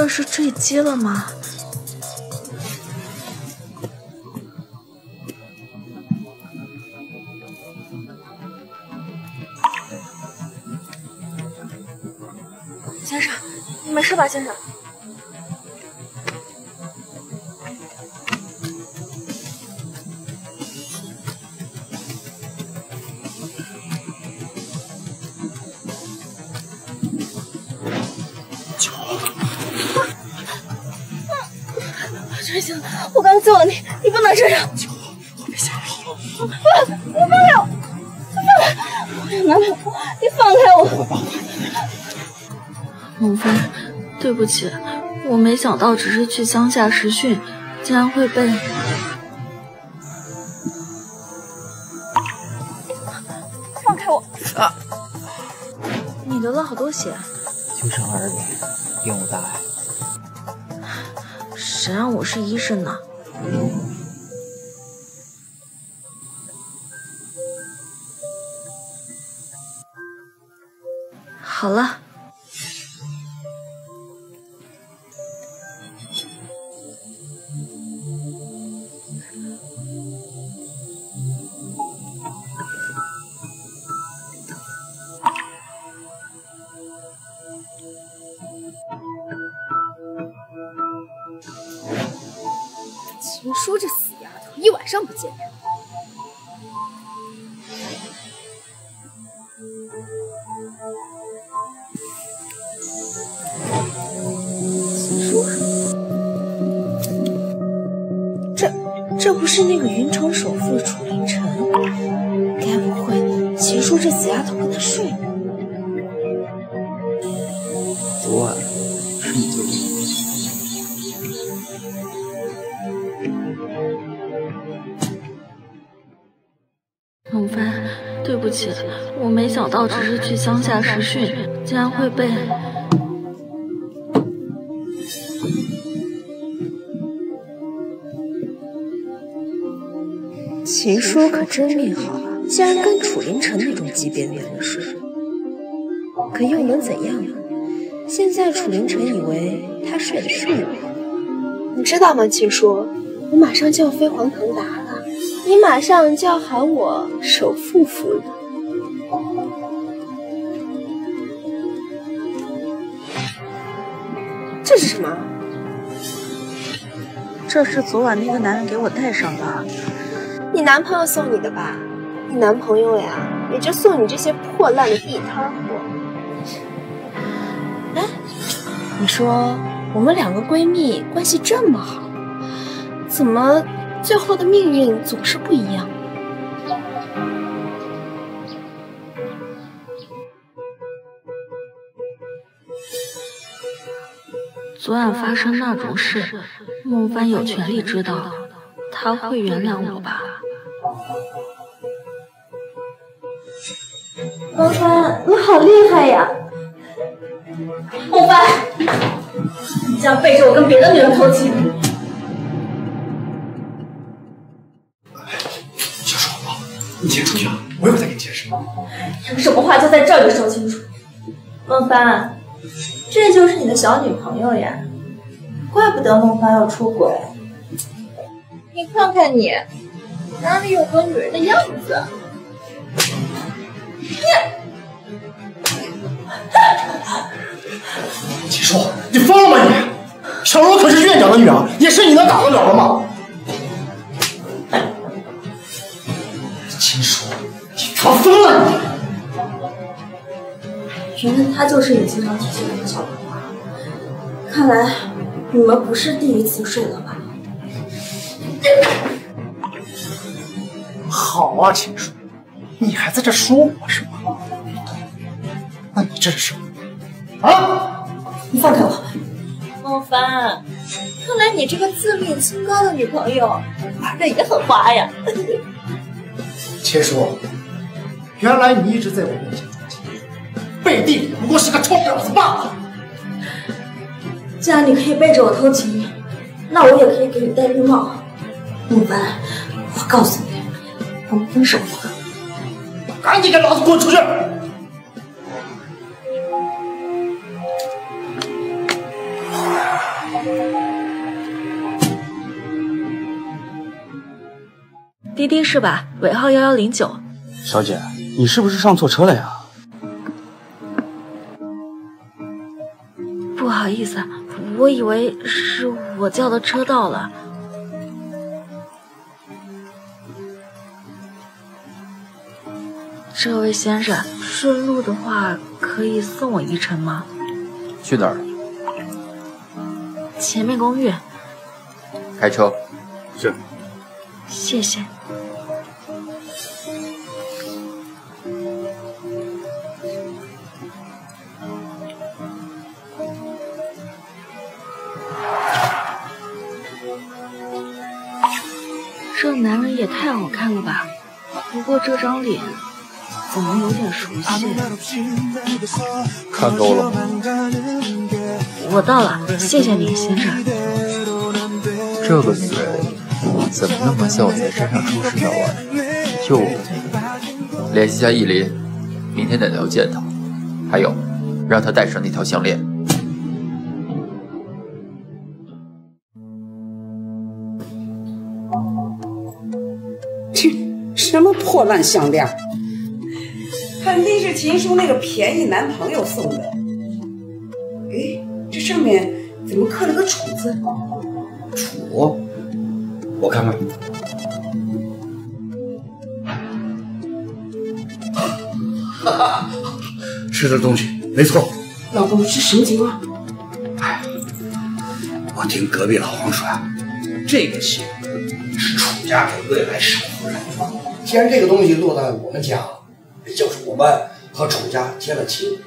这，是坠机了吗？先生，你没事吧，先生？起，我没想到只是去乡下实训，竟然会被……放开我！啊！你流了好多血，求生而已，并无大碍。谁让我是医生呢？好去乡下实训，竟然会被……秦叔可真命好，竟然跟楚凌晨那种级别的人睡。可又能怎样呢？现在楚凌晨以为他睡的是我。你知道吗，秦叔，我马上就要飞黄腾达了，你马上就要喊我首富夫人。这是什么？这是昨晚那个男人给我带上的。你男朋友送你的吧？你男朋友呀，也就送你这些破烂的地摊货。哎，你说我们两个闺蜜关系这么好，怎么最后的命运总是不一样？昨晚发生那种事，孟帆有权利知道，他会原谅我吧？孟帆，你好厉害呀！孟帆，你这样背着我跟别的女人偷情！小叔，你先出去啊，我一会儿再给你解释。有什么话就在这里说清楚。孟帆，这就是你的小女朋友呀，怪不得孟帆要出轨。你看看你，哪里有个女人的样子？你秦叔，你疯了吗你？小柔可是院长的女儿，也是你能打得了的吗？秦叔，你他妈疯了你！原来她就是你经常提起来的小朋友。看来你们不是第一次睡了吧？好啊，秦叔，你还在这说我是吗？那你这是什么？啊！你放开我！孟凡，看来你这个自命清高的女朋友玩的也很花呀。秦叔，原来你一直在我面前背地里不过是个臭婊子罢了。既然你可以背着我偷情，那我也可以给你戴绿帽。木凡，我告诉你，我们分手吧。赶紧给老子滚出去！滴滴是吧？尾号幺幺零九。小姐，你是不是上错车了呀？不好意思，我以为是我叫的车到了。这位先生，顺路的话可以送我一程吗？去哪儿？前面公寓。开车。是。谢谢。这男人也太好看了吧！不过这张脸怎么有点熟悉？看够了吗？我到了，谢谢你，先生。这个女人怎么那么像我在山上出事那晚？就联系下意林，明天得要见她。还有，让她带上那条项链。什么破烂项链？肯定是秦叔那个便宜男朋友送的。哎，这上面怎么刻了个楚字？楚，我看看。哈哈，是这东西，没错。老公是什么情况？哎，我听隔壁老黄说，这个姓是楚家给未来少夫人的。既然这个东西落在我们家，就是我们和楚家结了亲，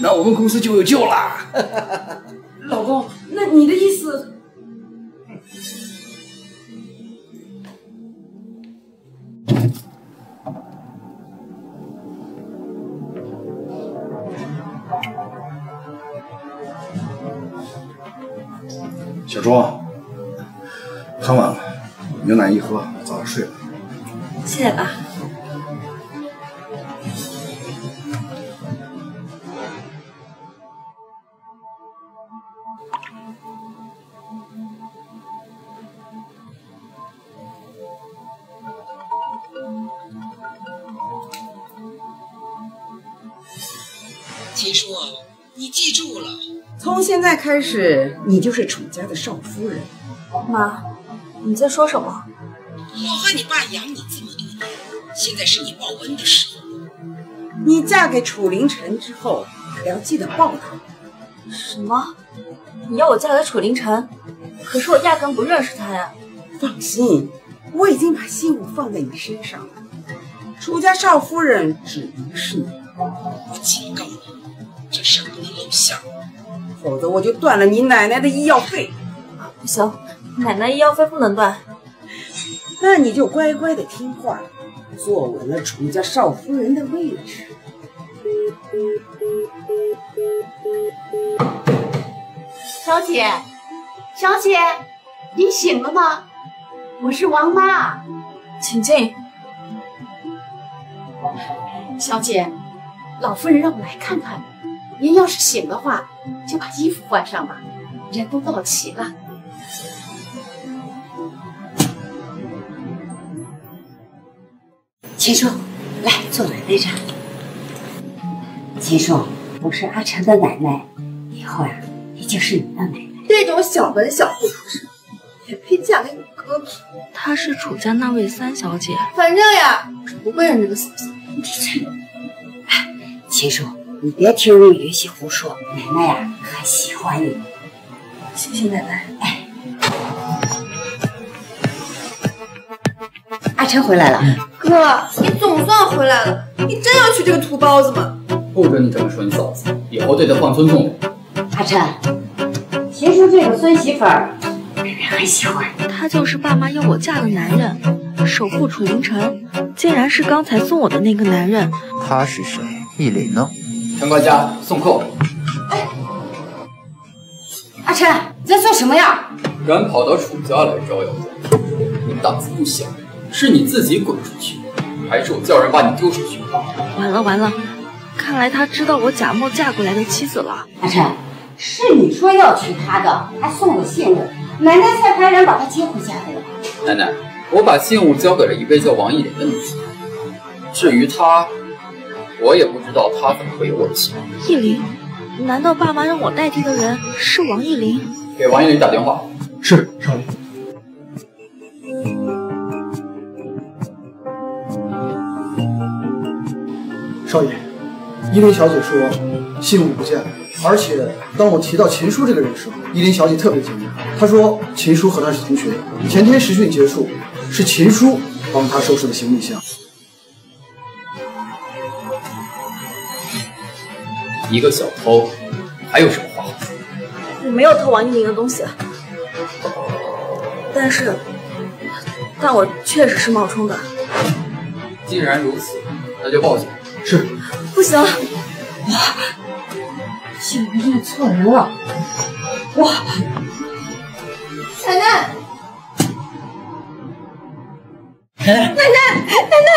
那我们公司就有救了。老公，那你的意思？小周，很晚了，牛奶一喝，早点睡吧。谢谢爸。秦叔，你记住了，从现在开始，你就是楚家的少夫人。妈，你在说什么？我和你爸养你现在是你报恩的时候。你嫁给楚凌晨之后，可要记得报答。什么？你要我嫁给楚凌晨？可是我压根不认识他呀。放心，我已经把心思放在你身上了。楚家少夫人只能是你，我警告你，这事不能露馅，否则我就断了你奶奶的医药费。不行，奶奶医药费不能断。那你就乖乖的听话，坐稳了楚家少夫人的位置。小姐，小姐，你醒了吗？我是王妈，请进。小姐，老夫人让我来看看您。您要是醒的话，就把衣服换上吧，人都到齐了。秦叔，来坐奶奶这。秦叔，我是阿成的奶奶，以后呀，你就是你的奶奶。这种小门小户出身，也配嫁给你哥哥？她是楚家那位三小姐。反正呀，不会认这个死相。你这……哎，秦叔，你别听陆云溪胡说，奶奶呀，很喜欢你。谢谢奶奶。哎，阿成回来了。哥，你总算回来了，你真要娶这个土包子吗？不准你这么说你嫂子，以后对她放尊重点。阿琛，秦叔这个孙媳妇儿，妹妹很喜欢。他就是爸妈要我嫁的男人，首富楚凌晨，竟然是刚才送我的那个男人。他是谁？易林呢？陈管家，送客。哎，阿琛，你在做什么呀？敢跑到楚家来招摇撞骗，你胆子不小。是你自己滚出去，还是我叫人把你丢出去？完了完了，看来他知道我假冒嫁过来的妻子了。阿晨，是你说要娶她的，还送了信物，奶奶才派人把她接回家的。奶奶，我把信物交给了一位叫王艺林的女士。至于她，我也不知道她怎么会有我的信。艺林？难道爸妈让我代替的人是王艺林？给王艺林打电话。是，少爷。少爷，依林小姐说信物不见了，而且当我提到秦叔这个人时，依林小姐特别惊讶。她说秦叔和她是同学，前天实训结束，是秦叔帮她收拾的行李箱。一个小偷，还有什么话好说？我没有偷王一林的东西，但是，但我确实是冒充的。既然如此，那就报警。是。不行，哇，竟然认错人了。哇，奶奶，奶奶，奶奶，奶奶，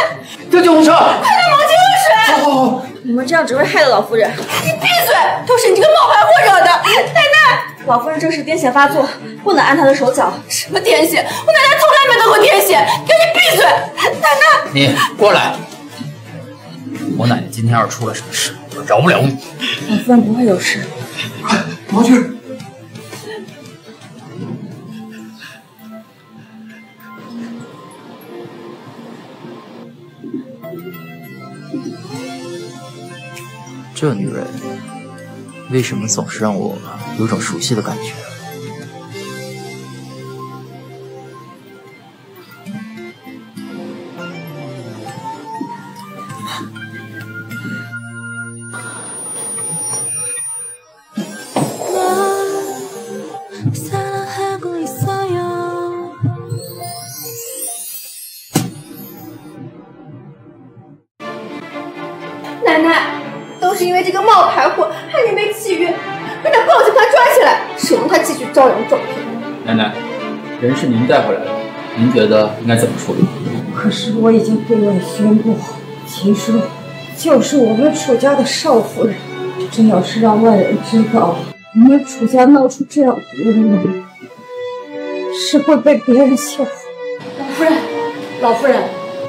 叫救护车！快拿毛巾和水！好好好。你们这样只会害了老夫人。你闭嘴！都是你这个冒牌货惹的！奶奶，老夫人这是癫痫发作，不能按她的手脚。什么癫痫？我奶奶从来没得过癫痫！赶紧闭嘴！奶奶，你过来。我奶奶今天要是出了什么事，我饶不了你。老夫人不会有事。快，毛去。这女人为什么总是让我有种熟悉的感觉？是您带回来的，您觉得应该怎么处理？可是我已经对外宣布，秦叔就是我们楚家的少夫人。这要是让外人知道我们楚家闹出这样的乌龙，是会被别人笑话。老夫人，老夫人，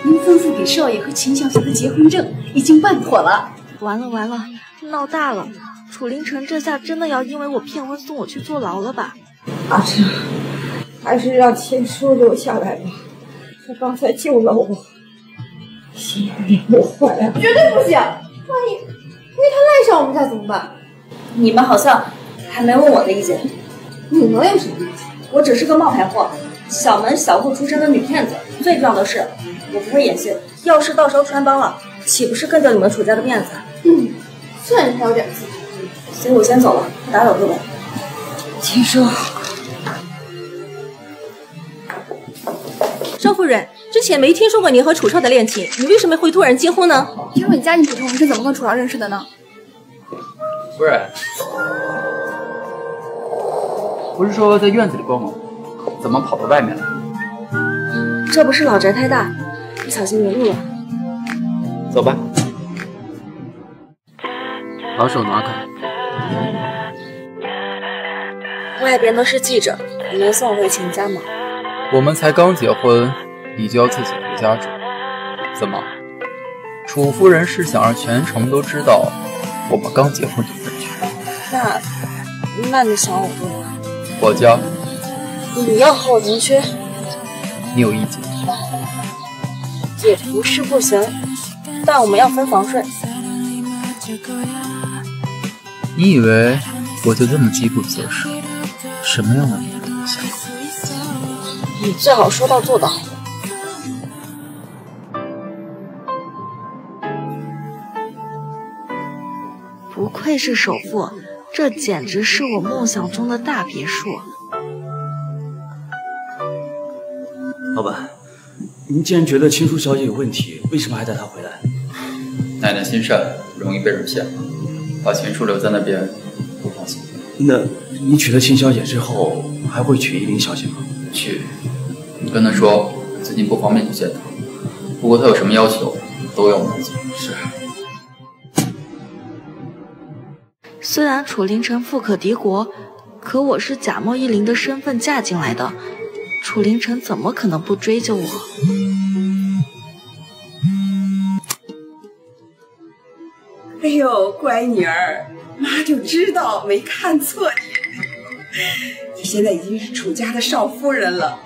您吩咐给少爷和秦小姐的结婚证已经办妥了。完了完了，闹大了！楚凌晨这下真的要因为我骗婚送我去坐牢了吧？阿成，还是让秦叔留下来吧，他刚才救了我，心有点不坏啊！绝对不行！万一万一他赖上我们家怎么办？你们好像还没问我的意见。你能有什么意见？我只是个冒牌货，小门小户出身的女骗子。最重要的是，我不会演戏。要是到时候穿帮了，岂不是更丢你们楚家的面子？嗯，算你还有点自知。所以我先走了，不打扰各位。秦叔，夫人，之前没听说过您和楚少的恋情，你为什么会突然结婚呢？听说你家境普通，你是怎么跟楚少认识的呢？夫人，不是说在院子里逛吗？怎么跑到外面来？这不是老宅太大，不小心迷路了。走吧，把手拿开。外边都是记者，你能送我回秦家吗？我们才刚结婚，你就要自己回家住？怎么，楚夫人是想让全城都知道我们刚结婚的事情？那，那你想我住哪？我家。你要和我同居？你有意见？也不是不行，但我们要分房睡。你以为我就这么饥不择食？什么样的女人都想？你最好说到做到。不愧是首富，这简直是我梦想中的大别墅。老板，您既然觉得青书小姐有问题，为什么还带她回来？奶奶心善，容易被人骗，把秦叔留在那边不放心。那你娶了秦小姐之后，还会娶依林小姐吗？娶。你跟她说，最近不方便去见她，不过她有什么要求，都要满足。是。虽然楚凌晨富可敌国，可我是假冒依林的身份嫁进来的。楚凌晨怎么可能不追究我？哎呦，乖女儿，妈就知道没看错你。你现在已经是楚家的少夫人了，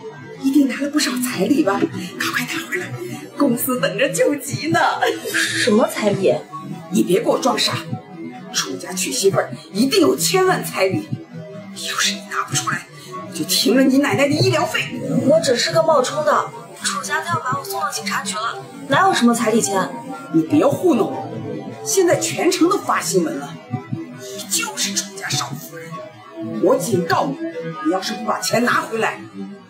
一定拿了不少彩礼吧？赶快拿回来，公司等着救急呢。什么彩礼？你别给我装傻！楚家娶媳妇儿一定有千万彩礼，要是你拿不出来，我就停了你奶奶的医疗费。我只是个冒充的，楚家都要把我送到警察局了，哪有什么彩礼钱？你别糊弄我！现在全城都发新闻了，你就是楚家少夫人。我警告你，你要是不把钱拿回来，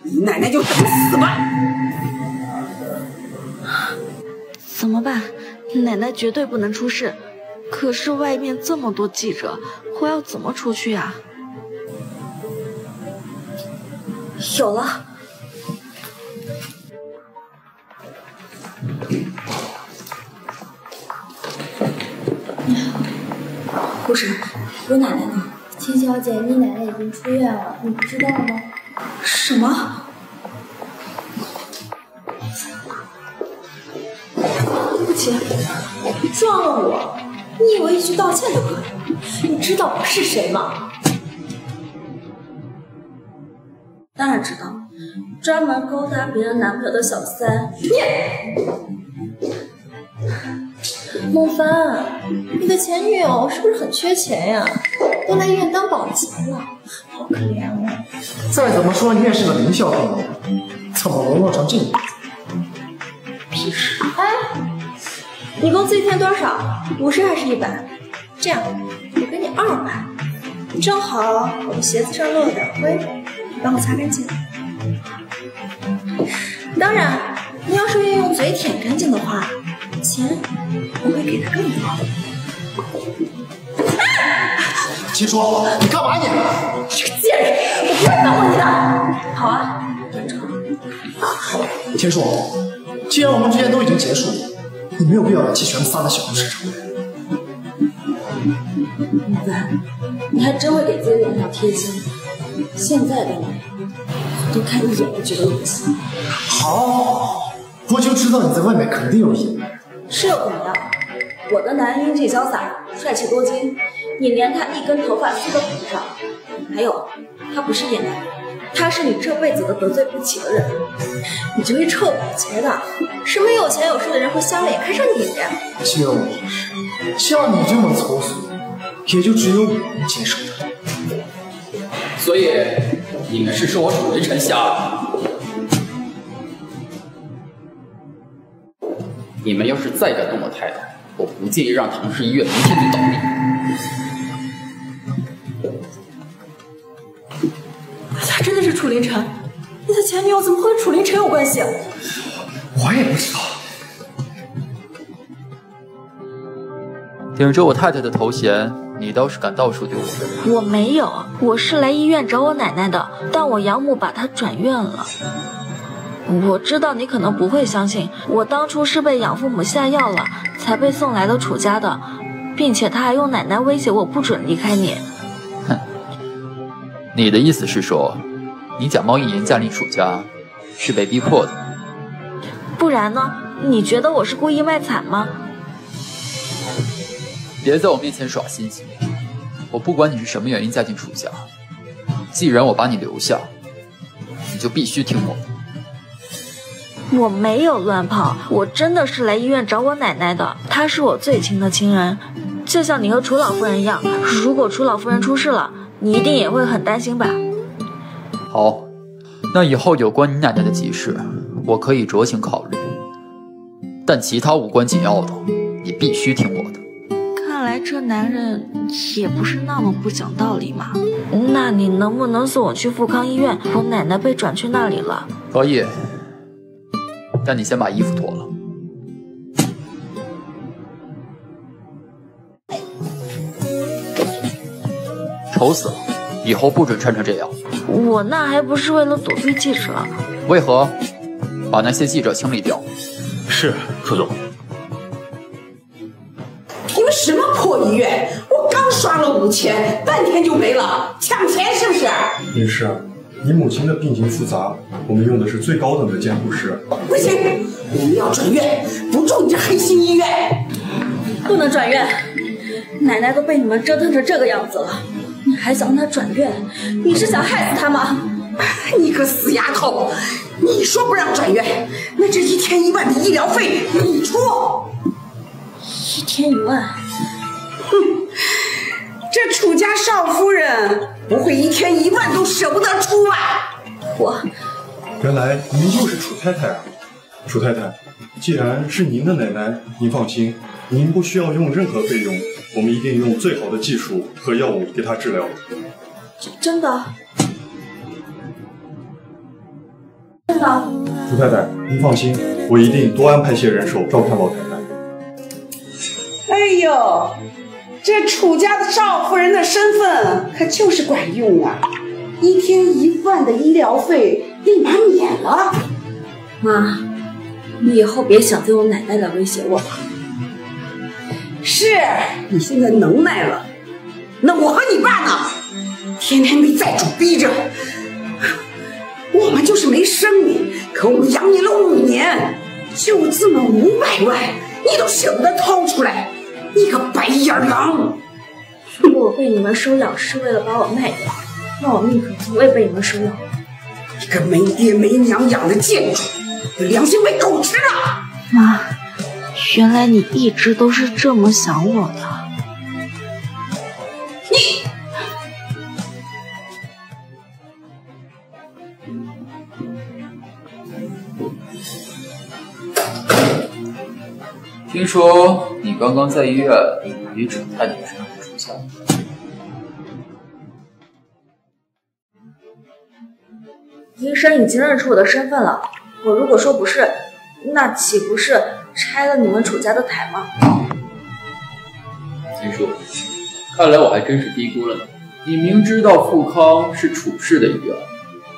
你奶奶就等死吧！怎么办？奶奶绝对不能出事。可是外面这么多记者，我要怎么出去呀？有了。护士，我奶奶呢？秦小姐，你奶奶已经出院了，你不知道吗？什么？对不起，你撞了我。你以为一句道歉就可以？你知道我是谁吗？当然知道，专门勾搭别人男朋友的小三。你，孟凡，你的前女友是不是很缺钱呀？都来医院当保洁了，好可怜啊！再怎么说你也是个名校毕业，怎么沦落成这样？屁事！哎。你工资一天多少？五十还是一百？这样，我给你二百，正好我的鞋子上落了点灰，你帮我擦干净。当然，你要是愿意用嘴舔干净的话，钱我会给的更多。秦叔，你干嘛你？这个贱人，我不会放过你的。好啊。秦叔，既然我们之间都已经结束了。你没有必要把气全部撒在小红身上。凡，你还真会给自己脸上贴金。现在的你，我多看一眼都觉得恶心。好，我就知道你在外面肯定有野人。是又怎么样？我的男人英俊潇洒，帅气多金，你连他一根头发丝都比不上。还有，他不是野男人。他是你这辈子都得罪不起的人，你就一臭保洁的，什么有钱有势的人会瞎了眼看上你？就是，像你这么粗俗，也就只有我能接受的。所以，你们是说我楚凌晨瞎？你们要是再敢动我太太，我不介意让唐氏医院明天就倒闭。真的是楚凌晨，你的前女友怎么会和楚凌晨有关系？我也不知道。顶着我太太的头衔，你倒是敢到处丢人。我没有，我是来医院找我奶奶的，但我养母把她转院了。我知道你可能不会相信，我当初是被养父母下药了，才被送来的楚家的，并且他还用奶奶威胁我不准离开你。哼，你的意思是说？你假冒一年嫁进楚家，是被逼迫的。不然呢？你觉得我是故意卖惨吗？别在我面前耍心机！我不管你是什么原因嫁进楚家，既然我把你留下，你就必须听我的。我没有乱跑，我真的是来医院找我奶奶的。她是我最亲的亲人，就像你和楚老夫人一样。如果楚老夫人出事了，你一定也会很担心吧？好，那以后有关你奶奶的急事，我可以酌情考虑。但其他无关紧要的，你必须听我的。看来这男人也不是那么不讲道理嘛。那你能不能送我去富康医院？我奶奶被转去那里了。可以，但你先把衣服脱了。丑死了，以后不准穿成这样。我那还不是为了躲避记者？为何把那些记者清理掉？是，楚总。你们什么破医院？我刚刷了五千，半天就没了，抢钱是不是？女士，你母亲的病情复杂，我们用的是最高等的监护室。不行，我们要转院，不住你这黑心医院。不能转院，奶奶都被你们折腾成这个样子了，你还想让他转院？你是想害死他吗？你个死丫头！你说不让转院，那这一天一万的医疗费你出？一天一万？哼，这楚家少夫人不会一天一万都舍不得出吧！我，原来您就是楚太太啊！楚太太，既然是您的奶奶，您放心，您不需要用任何费用，我们一定用最好的技术和药物给她治疗。真的？真的？楚太太，您放心，我一定多安排些人手照看老太太。哎呦，这楚家的少夫人的身份可就是管用啊！一天一万的医疗费立马免了。妈，你以后别想再用奶奶来威胁我了。是你现在能耐了，那我和你爸呢？天天被债主逼着。我们就是没生你，可我们养你了五年，就这么五百万，你都舍不得掏出来，你个白眼狼！如果我被你们收养是为了把我卖掉，那我宁可不会被你们收养。你个没爹没娘养的贱种，你良心被狗吃了！妈，原来你一直都是这么想我的。你。听说你刚刚在医院与陈太太的身份出现了，医生已经认出我的身份了。我如果说不是，那岂不是拆了你们楚家的台吗？秦叔，看来我还真是低估了你。你明知道富康是楚氏的医院，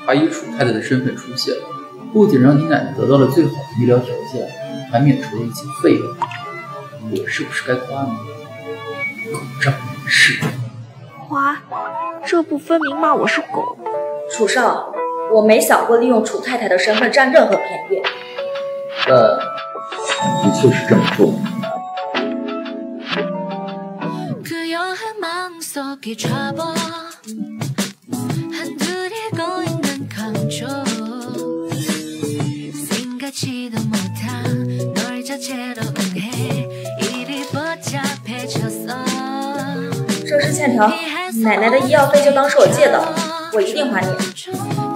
还以楚太太的身份出现，不仅让你奶奶得到了最好的医疗条件，还免除了一些费用。我是不是该夸你？狗仗人势！夸？这不分明骂我是狗？楚少，我没想过利用楚太太的身份占任何便宜。呃的确是这么说这是欠条，奶奶的医药费就当是我借的，我一定还你。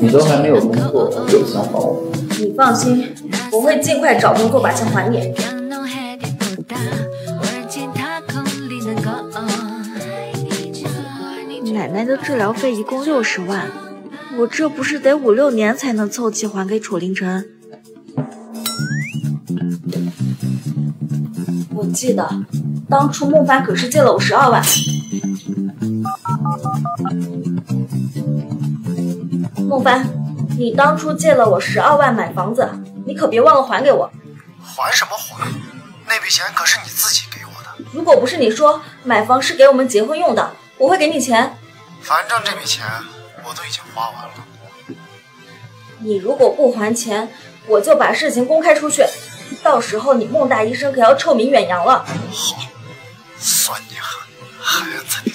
你都还没有工作，就想还我？你放心，我会尽快找工作把钱还你。奶奶的治疗费一共六十万，我这不是得五六年才能凑齐还给楚凌晨？我记得当初孟凡可是借了我十二万。孟凡，你当初借了我十二万买房子，你可别忘了还给我。还什么还？那笔钱可是你自己给我的。如果不是你说买房是给我们结婚用的，我会给你钱。反正这笔钱我都已经花完了。你如果不还钱，我就把事情公开出去，到时候你孟大医生可要臭名远扬了。好，算你狠，孩子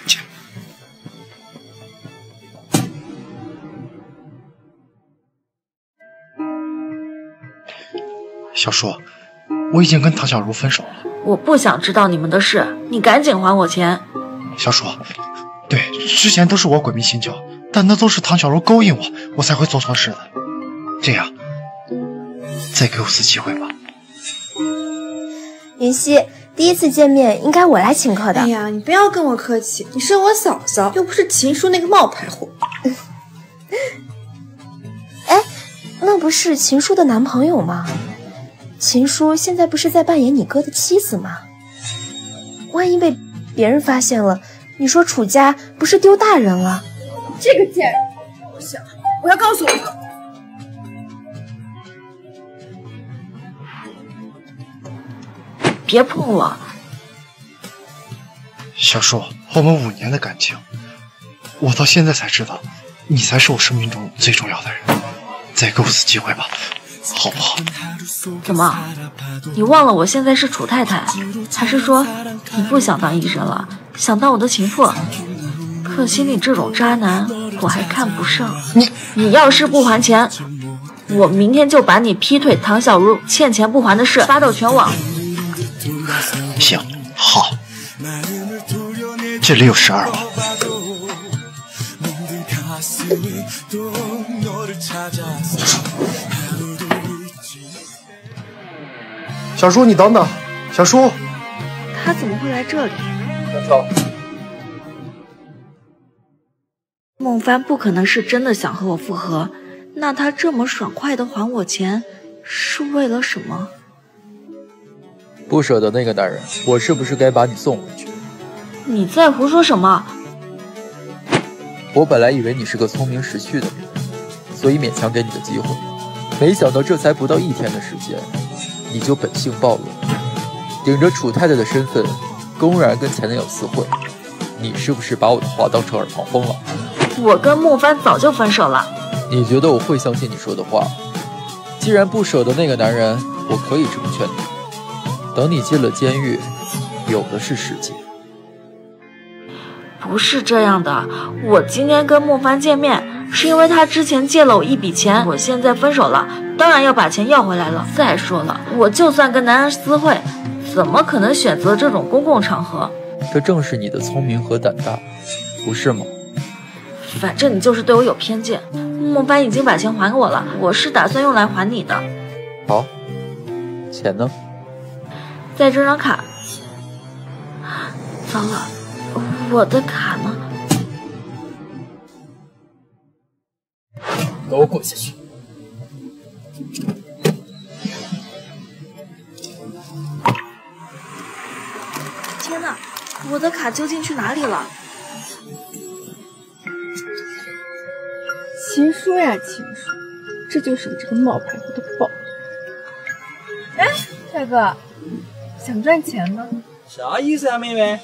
小叔，我已经跟唐小茹分手了。我不想知道你们的事，你赶紧还我钱。小叔。对，之前都是我鬼迷心窍，但那都是唐小茹勾引我，我才会做错事的。这样，再给我次机会吧。云溪，第一次见面应该我来请客的。哎呀，你不要跟我客气，你是我嫂嫂，又不是秦叔那个冒牌货。哎，那不是秦叔的男朋友吗？秦叔现在不是在扮演你哥的妻子吗？万一被别人发现了。你说楚家不是丢大人了？这个贱人，不行，我要告诉我哥。别碰我！小叔，我们五年的感情，我到现在才知道，你才是我生命中最重要的人。再给我次机会吧，好不好？怎么？你忘了我现在是楚太太，还是说你不想当医生了，想当我的情妇？可惜你这种渣男，我还看不上。你你要是不还钱，我明天就把你劈腿唐小茹欠钱不还的事发到全网。行，好，这里有十二万。小叔，你等等，小叔，他怎么会来这里？孟帆不可能是真的想和我复合，那他这么爽快的还我钱，是为了什么？不舍得那个男人，我是不是该把你送回去？你在胡说什么？我本来以为你是个聪明识趣的人，所以勉强给你个机会，没想到这才不到一天的时间，你就本性暴露，顶着楚太太的身份，公然跟前男友私会，你是不是把我的话当成耳旁风了？我跟慕帆早就分手了。你觉得我会相信你说的话？既然不舍得那个男人，我可以成全你。等你进了监狱，有的是时间。不是这样的，我今天跟慕帆见面，是因为他之前借了我一笔钱，我现在分手了，当然要把钱要回来了。再说了，我就算跟男人私会，怎么可能选择这种公共场合？这正是你的聪明和胆大，不是吗？反正你就是对我有偏见。莫凡已经把钱还给我了，我是打算用来还你的。好，钱呢？在这张卡。糟了，我的卡呢？给我滚下去！天哪，我的卡究竟去哪里了？秦叔呀，秦叔，这就是你这个冒牌货的报。哎，帅哥，想赚钱吗？啥意思啊，妹妹？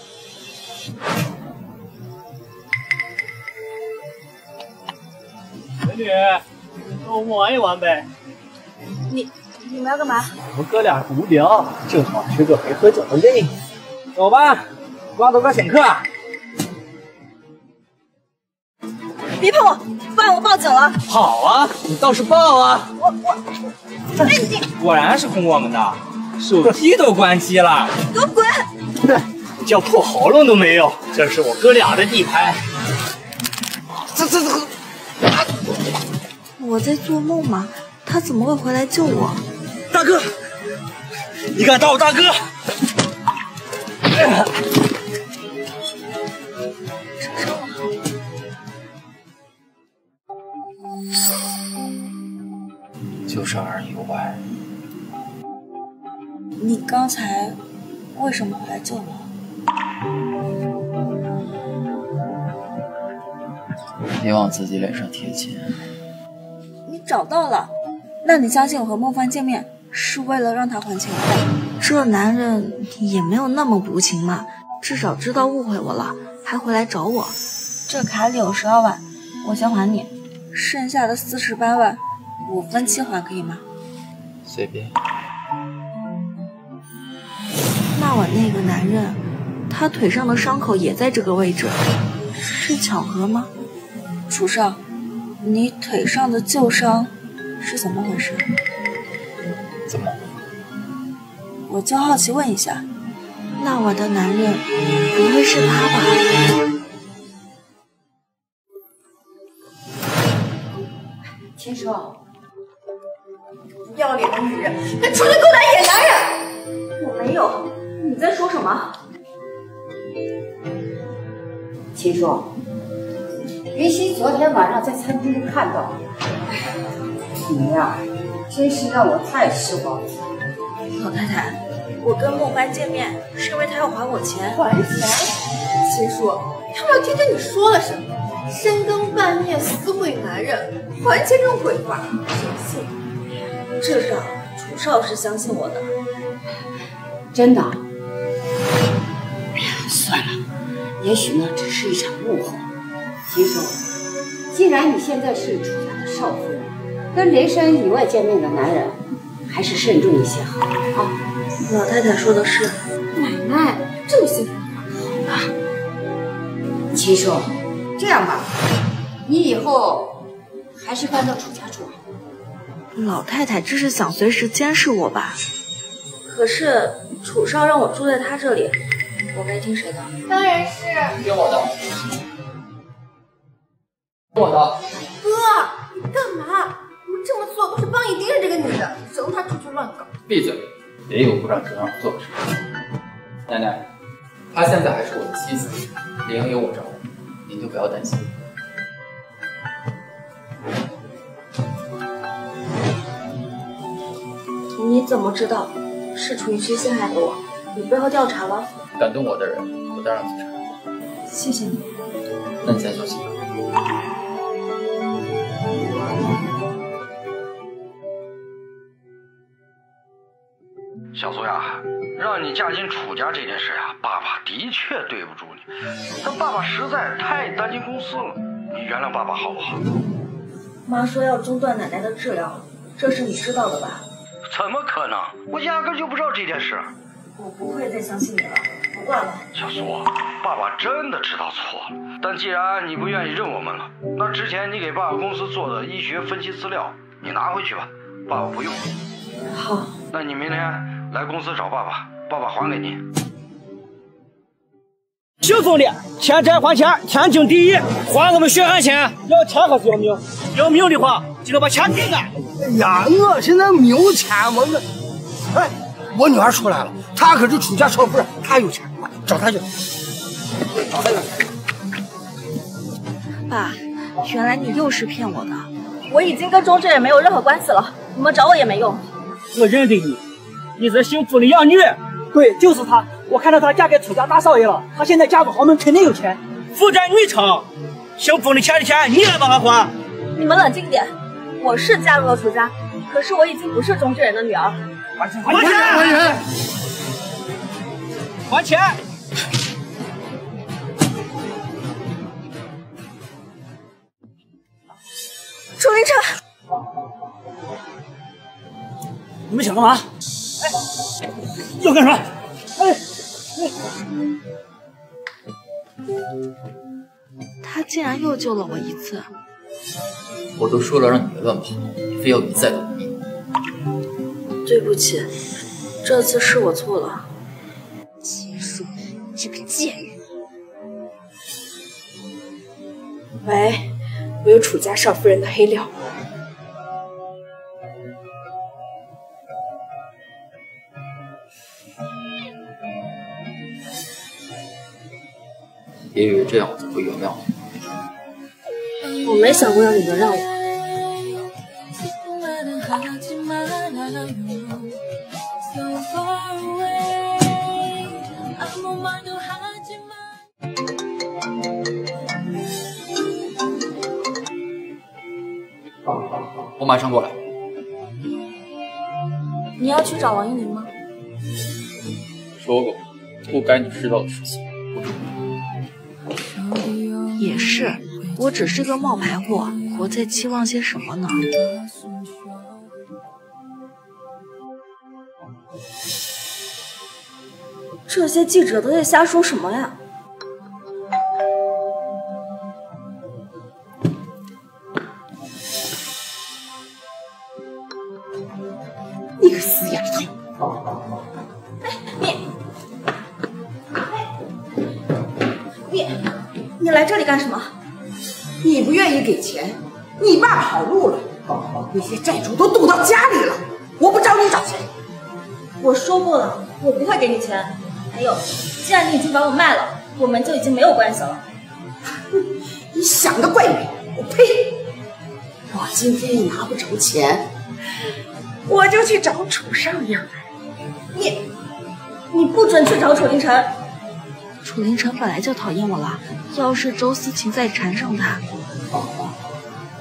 美女，跟我们玩一玩呗。你你们要干嘛？我们哥俩无聊，正好缺个陪喝酒的妹。走吧，瓜头哥请客。别碰我，不然我报警了。好啊，你倒是报啊！我我，哎你果然是哄我们的，手机都关机了。给我滚！叫破喉咙都没有，这是我哥俩的地盘。这这这，我在做梦吗？他怎么会回来救我？大哥，你敢打我大哥？就这而已外。你刚才为什么回来救我？别往自己脸上贴金。你找到了？那你相信我和孟帆见面是为了让他还钱的？这男人也没有那么无情嘛，至少知道误会我了，还回来找我。这卡里有十二万，我先还你，剩下的四十八万我分期还，可以吗？随便。那晚那个男人，他腿上的伤口也在这个位置，是巧合吗？楚少，你腿上的旧伤是怎么回事？怎么？我就好奇问一下，那我的男人不会是他吧？秦叔，不要脸的女人，还出来勾搭野男人！我没有，你在说什么？秦叔，云溪昨天晚上在餐厅看到你，你呀，真是让我太失望了。老太太，我跟孟帆见面是因为他要还我钱。还钱？秦叔，他们要听听你说了什么？深更半夜私会男人，还钱这种鬼话，谁信？至少楚少是相信我的。真的？哎呀，算了，也许呢只是一场误会。秦叔，既然你现在是楚家的少夫人，跟雷山以外见面的男人，还是慎重一些好。啊，老太太说的是。奶奶，这么兴奋？好吧。秦叔，这样吧，你以后还是搬到楚家住。老太太这是想随时监视我吧？可是楚少让我住在他这里，我该听谁的？当然是听我的。听我的。哥，你干嘛？我们这么做都是帮你盯着这个女的，省她出去乱搞。闭嘴！别有不让知道做的事。奶奶，她现在还是我的妻子，理应由我照顾，您就不要担心。你怎么知道是楚云轩陷害的我？你背后调查了？敢动我的人，我当然去查。谢谢你。那你先休息吧。小苏呀，让你嫁进楚家这件事呀，爸爸的确对不住你，但爸爸实在太担心公司了，你原谅爸爸好不好？妈说要中断奶奶的治疗，这是你知道的吧？怎么可能？我压根就不知道这件事。我不会再相信你了，我挂了。小苏，爸爸真的知道错了，但既然你不愿意认我们了，那之前你给爸爸公司做的医学分析资料，你拿回去吧，爸爸不用。好。那你明天来公司找爸爸，爸爸还给你。姓冯的，欠债还钱，天经地义，还我们血汗钱。要钱还是要命？要命的话，记得把钱给俺。哎呀，我现在没有钱，我我，哎，我女儿出来了，她可是楚家少夫人，她有钱，找她去。找她去。爸，原来你又是骗我的。我已经跟钟志远没有任何关系了，你们找我也没用。我认得你，你是姓朱的养女。对，就是她。我看到她嫁给楚家大少爷了，她现在嫁入豪门，肯定有钱。富占女城，姓朱的欠的钱，你来帮她还。你们冷静点，我是嫁入了楚家，可是我已经不是钟志远的女儿。还钱！还钱！还钱！还钱！楚凌晨，你们想干嘛？哎，要干啥？哎哎！他竟然又救了我一次。我都说了让你别乱跑，你非要一再的忤逆。对不起，这次是我错了。秦叔，这个贱人！喂，我有楚家少夫人的黑料。别以为这样我就会原谅你。我没想过要你原谅我。我马上过来。你要去找王一宁吗？说过，不该你知道的事情。也是，我只是个冒牌货，我在期望些什么呢？这些记者都在瞎说什么呀？你个死丫头！你来这里干什么？你不愿意给钱，你爸跑路了，那些债主都堵到家里了，我不找你找谁？我说过了，我不会给你钱。还有，既然你已经把我卖了，我们就已经没有关系了。你想的怪美！我呸！我今天一拿不着钱，我就去找楚少爷来。你，你不准去找楚凌晨。楚凌晨本来就讨厌我了，要是周思琴再缠上他，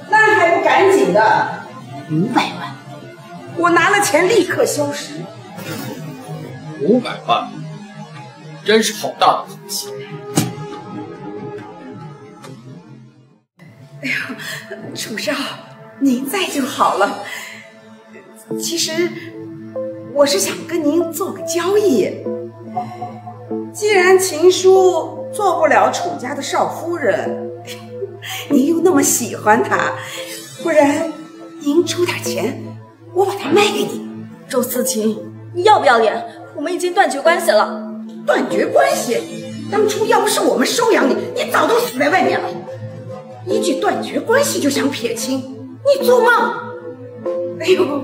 那还不赶紧的？五百万，我拿了钱立刻消失。五百万，真是好大的口气！哎呦，楚少，您在就好了。其实我是想跟您做个交易，既然秦叔做不了楚家的少夫人，您又那么喜欢他，不然您出点钱，我把他卖给你。周思琴，你要不要脸？我们已经断绝关系了。断绝关系？当初要不是我们收养你，你早都死在外面了。一句断绝关系就想撇清，你做梦！哎呦，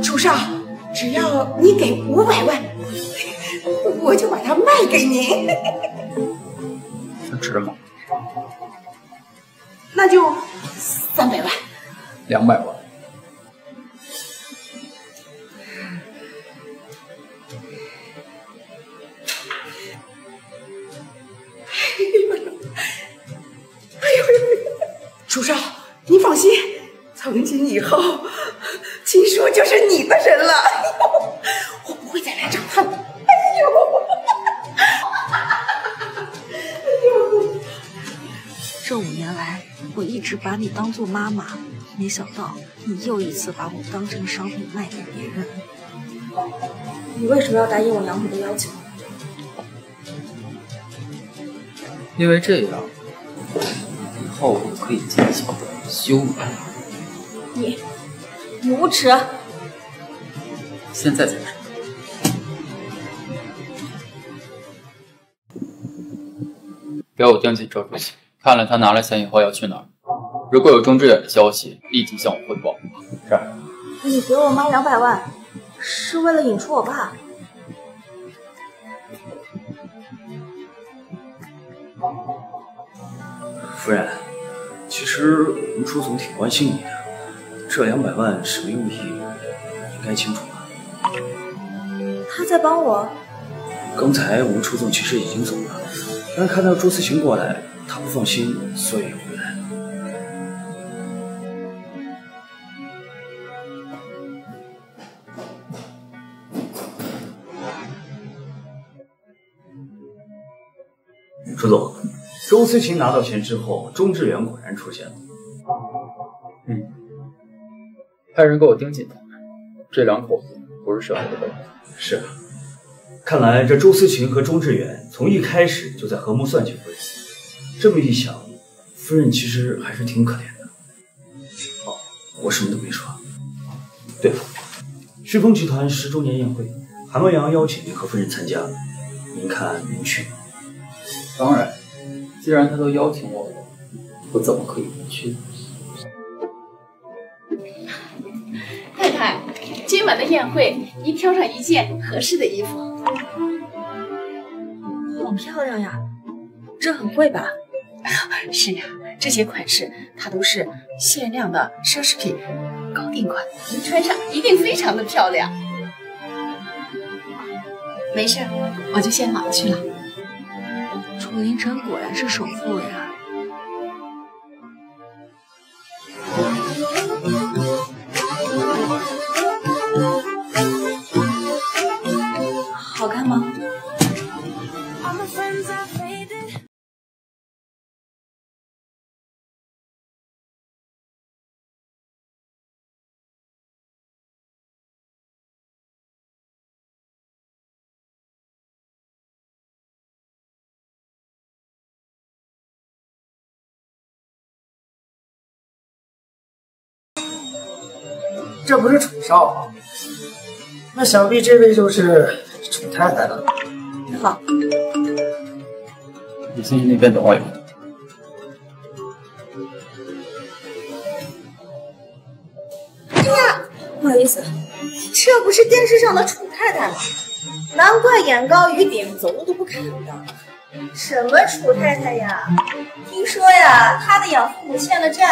楚少，只要你给五百万，我就把它卖给您。那值吗？那就三百万。两百万。哎呦，楚少，你放心，从今以后，秦叔就是你的人了。这五年来，我一直把你当做妈妈，没想到你又一次把我当成商品卖给别人。你为什么要答应我养母的要求？因为这样，以后我可以尽情的羞辱你。你，你无耻！现在才是。给我惦记赵主席，看了他拿了钱以后要去哪儿。如果有钟志远的消息，立即向我汇报。是。你给我妈两百万，是为了引出我爸？夫人，其实吴楚总挺关心你的，这两百万什么用意，你应该清楚吧？他在帮我。刚才吴楚总其实已经走了，但看到朱思行过来，他不放心，所以回来了。楚总，周思琴拿到钱之后，钟志远果然出现了。嗯，派人给我盯紧他们，这两口子不是少一个本。是啊，看来这周思琴和钟志远从一开始就在合谋算计夫人。这么一想，夫人其实还是挺可怜的。哦，我什么都没说。对了，旭峰集团十周年宴会，韩洛阳邀请您和夫人参加，您看您去吗？当然，既然他都邀请我了，我怎么可以不去？太太，今晚的宴会，您挑上一件合适的衣服。好漂亮呀，这很贵吧？是呀，这些款式它都是限量的奢侈品，高定款，您穿上一定非常的漂亮。没事，我就先忙去了。楚凌晨果然是首富呀！这不是楚少啊？那想必这位就是楚太太了。你好，你先去那边等我一会儿。哎呀，不好意思，这不是电视上的楚太太吗？难怪眼高于顶，走路都不看的。什么楚太太呀？听说呀，她的养父母欠了债，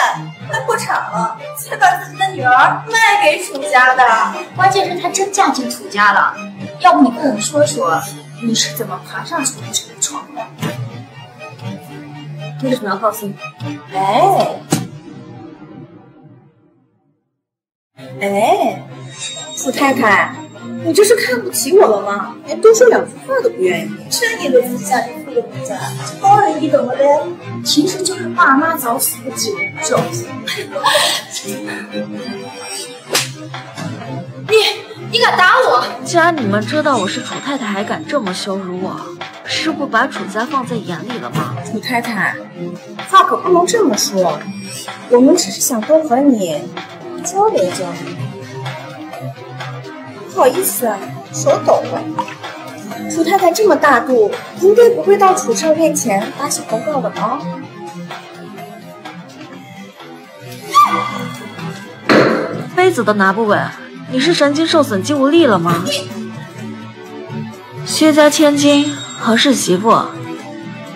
快破产了，才把自己的女儿卖给楚家的。关键是她真嫁进楚家了。要不你跟我们说说，你是怎么爬上楚太太的床的？为什么要告诉你？哎，哎，楚太太，你这是看不起我了吗？连多说两句话都不愿意，真以为自己嫁进这高人一等了呗。其实就是爸妈早死不久，这你你敢打我？既然你们知道我是楚太太，还敢这么羞辱我，是不把楚家放在眼里了吗？楚太太，话可不能这么说，我们只是想多和你交流交流。不好意思，手抖了。楚太太这么大度，应该不会到楚少面前打小报告的吧？杯子都拿不稳，你是神经受损肌无力了吗？薛家千金，何氏媳妇，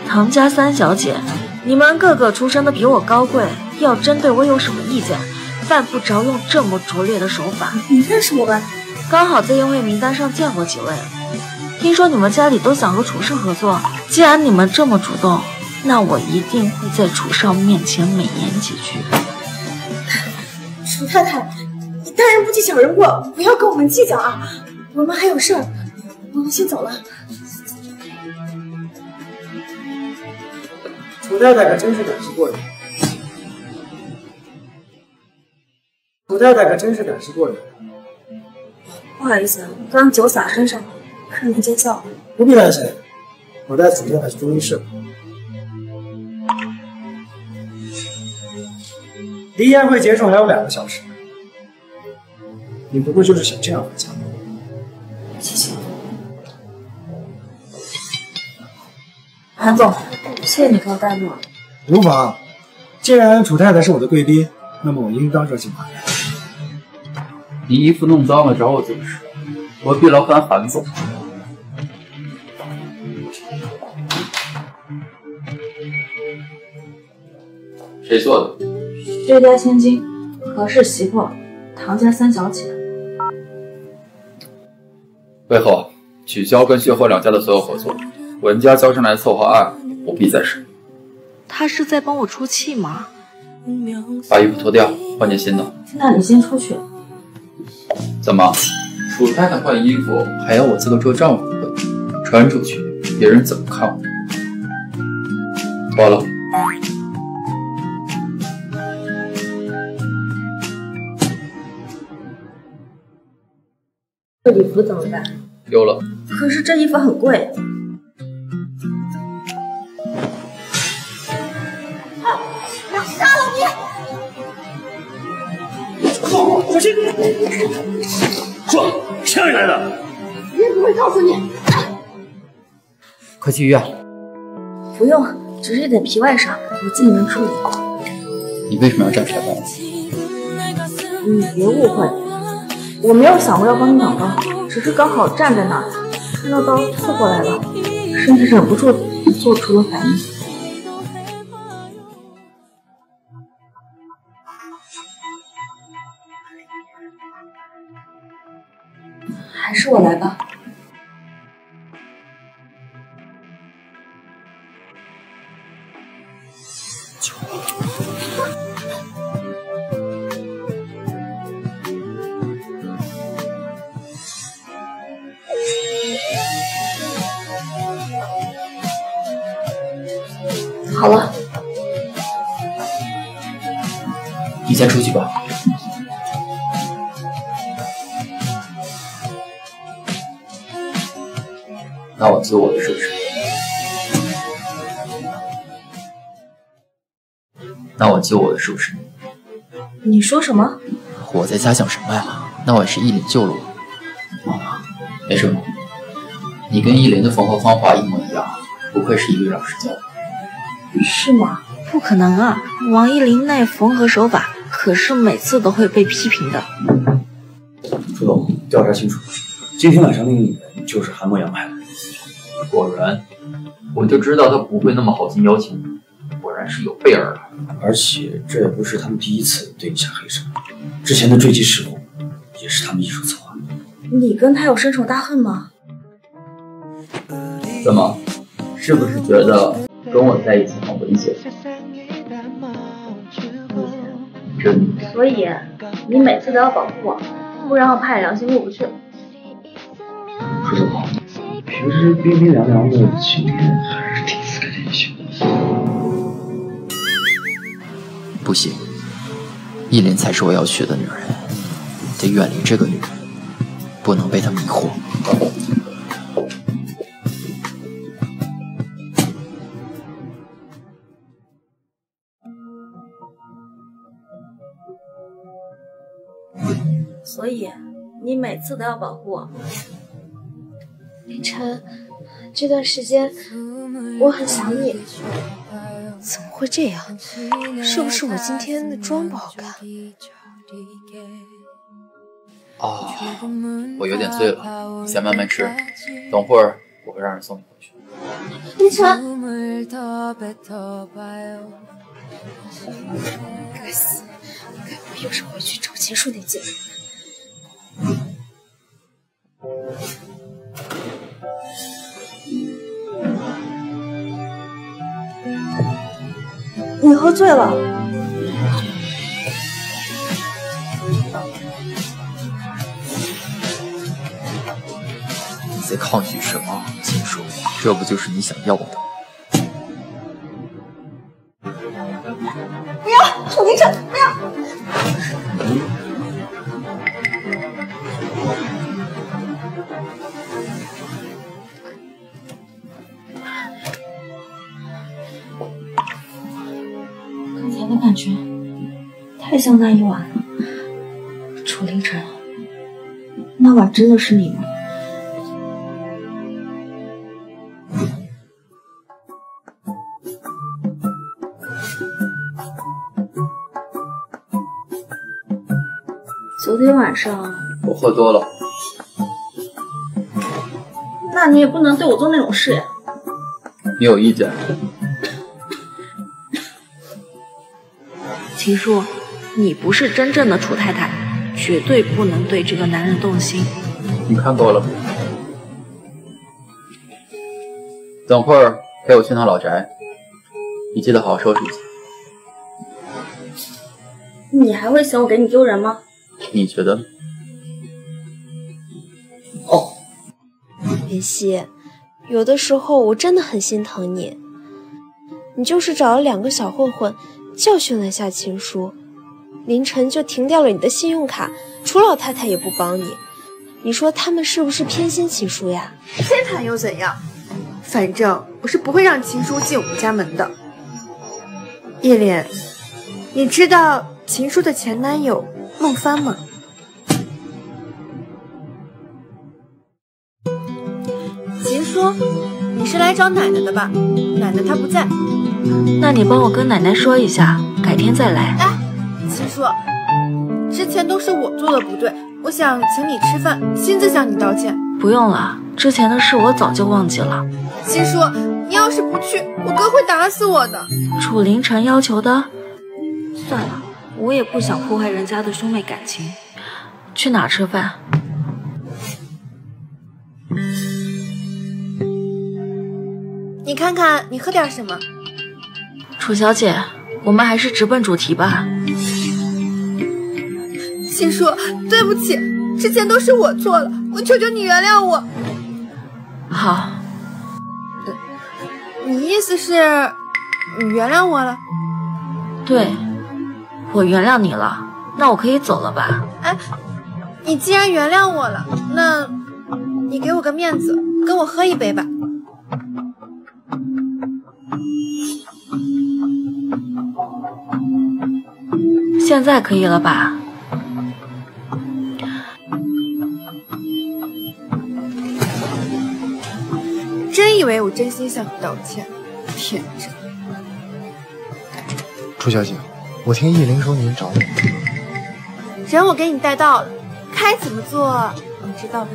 唐家三小姐，你们个个出身的比我高贵，要针对我有什么意见？犯不着用这么拙劣的手法。你认识我吧？刚好在宴会名单上见过几位，听说你们家里都想和楚氏合作。既然你们这么主动，那我一定会在楚少面前美言几句。楚太太，你大人不计小人过，不要跟我们计较啊！我们还有事儿，我们先走了。楚太太可真是感激过人，楚太太可真是感激过人。不好意思，刚刚酒洒身上，看您见笑。不必担心，我带楚太太去中医室。离宴会结束还有两个小时，你不会就是想这样回家吧？谢谢。韩总，谢谢你给我带路。无妨，既然楚太太是我的贵宾，那么我应当热情款待。你衣服弄脏了找我做事，何必劳烦韩总？谁做的？薛家千金，何氏媳妇，唐家三小姐。会后取消跟薛何两家的所有合作，文家交上来的策划案不必再审。他是在帮我出气吗？把衣服脱掉，换件新的。那你先出去。怎么，楚太太换衣服还要我这个做丈夫的穿出去，别人怎么看我？脱了。这礼服怎么办？丢了。可是这衣服很贵。我杀了你！小心！说，谁让你来的？我也不会告诉你。快去医院！不用，只是一点皮外伤，我自己能处理。你为什么要站出来帮我？你别误会，我没有想过要帮你挡刀，只是刚好站在那儿，看到刀刺过来了，甚至忍不住做出了反应。还是我来吧。那我救我的是不是？那我救我的是不是？你说什么？我在瞎想什么呀？那我也是依林救了我。没什么，你跟依林的缝合方法一模一样，不愧是一位老师教的。是吗？不可能啊！王依林那缝合手法可是每次都会被批评的。楚总，调查清楚，今天晚上那个女人就是韩墨阳派的。果然，我就知道他不会那么好心邀请你，果然是有备而来。而且这也不是他们第一次对你下黑手，之前的坠机事故也是他们一手策划的。你跟他有深仇大恨吗？怎么，是不是觉得跟我在一起很危险？真的。所以你每次都要保护我，不然我怕你良心过不去。平时冰冰凉凉的今天还是第一次跟你秀不行依琳才是我要娶的女人得远离这个女人不能被她迷惑。所以你每次都要保护我凌晨，这段时间我很想你。怎么会这样？是不是我今天的妆不好看？哦，我有点醉了，你先慢慢吃，等会儿我会让人送你回去。凌晨，该死，该不会又是回去找秦叔那件？你喝醉了。你在抗拒什么，秦叔？这不就是你想要的？不要，楚凌晨，像那一晚了。楚凌晨，那晚真的是你吗？昨天晚上，我喝多了，那你也不能对我做那种事呀。你有意见？秦叔，你不是真正的楚太太，绝对不能对这个男人动心。你看够了没？等会儿陪我去趟老宅，你记得好好收拾一下。你还会嫌我给你丢人吗？你觉得？妍希，有的时候我真的很心疼你。你就是找了两个小混混教训了一下秦叔，凌晨就停掉了你的信用卡，楚老太太也不帮你。你说他们是不是偏心秦叔呀？偏袒又怎样？反正我是不会让秦叔进我们家门的。叶莲，你知道秦叔的前男友孟帆吗？秦叔，你是来找奶奶的吧？奶奶她不在。那你帮我跟奶奶说一下，改天再来。哎，秦叔，之前都是我做的不对，我想请你吃饭，亲自向你道歉。不用了，之前的事我早就忘记了。秦叔，你要是不去，我哥会打死我的。楚凌晨要求的，算了，我也不想破坏人家的兄妹感情。去哪吃饭？你看看，你喝点什么？楚小姐，我们还是直奔主题吧。秦叔，对不起，之前都是我错了，我求求你原谅我。好，你意思是，你原谅我了？对，我原谅你了，那我可以走了吧？哎，你既然原谅我了，那你给我个面子，跟我喝一杯吧。现在可以了吧？真以为我真心向你道歉，天真。楚小姐，我听易林说您找我，人我给你带到了，该怎么做你知道的。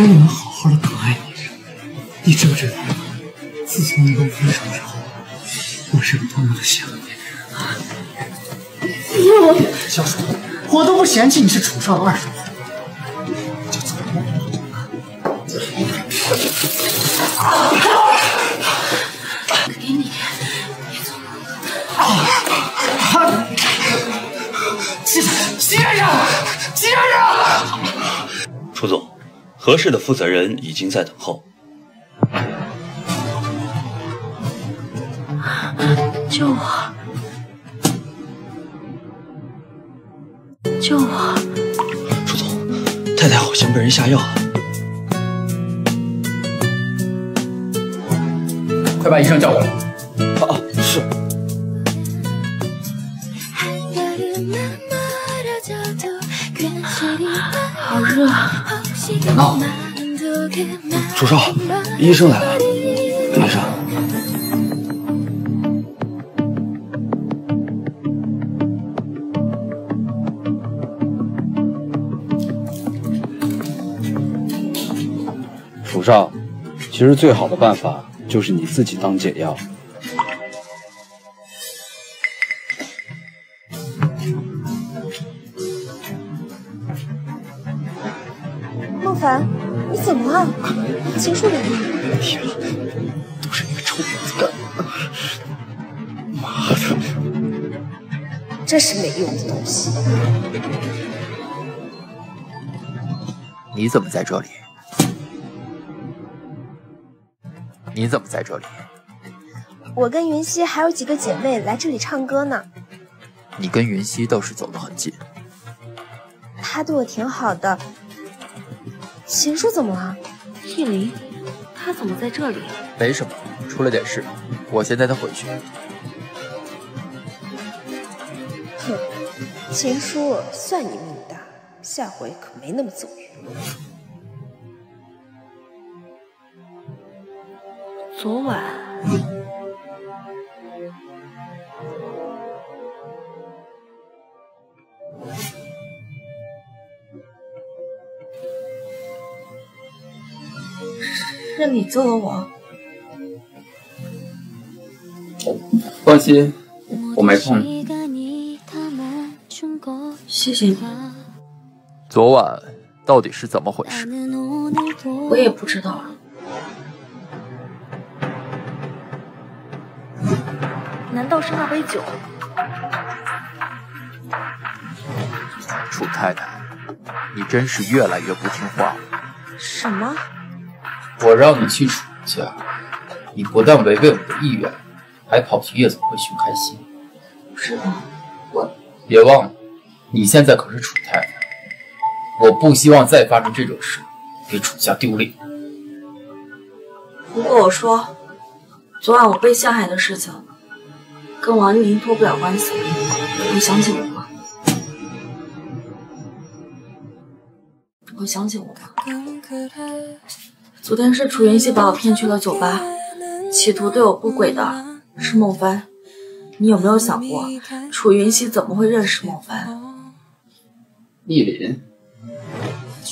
我真的能好好的疼爱你。你知不知道，自从你跟我分手之后，我是有多么的想你。我小叔，我都不嫌弃你是楚少的二叔合适的负责人已经在等候。救我！救我！楚总，太太好像被人下药了。快把医生叫过来。啊，是。好热。别闹。楚少，医生来了。医生。楚少，其实最好的办法就是你自己当解药。凡，你怎么了？秦书莲，天啊，都是那个臭婊子干的！妈的，真是没用的东西。你怎么在这里？你怎么在这里？我跟云溪还有几个姐妹来这里唱歌呢。你跟云溪倒是走得很近。她对我挺好的。秦叔怎么了？叶林，他怎么在这里？没什么，出了点事，我先带他回去。哼，秦叔算你命大，下回可没那么走运。昨晚，是你救了我。放心，我没碰。谢谢你。昨晚到底是怎么回事？我也不知道。难道是那杯酒？楚太太，你真是越来越不听话了。什么？我让你去楚家，你不但违背我的意愿，还跑去夜总会寻开心。是的，我别忘了，你现在可是楚太太，我不希望再发生这种事，给楚家丢脸。不过我说，昨晚我被陷害的事情。跟王一林脱不了关系，你相信我吗？我相信我吧。昨天是楚云熙把我骗去了酒吧，企图对我不轨的是孟帆。你有没有想过，楚云熙怎么会认识孟帆？易林，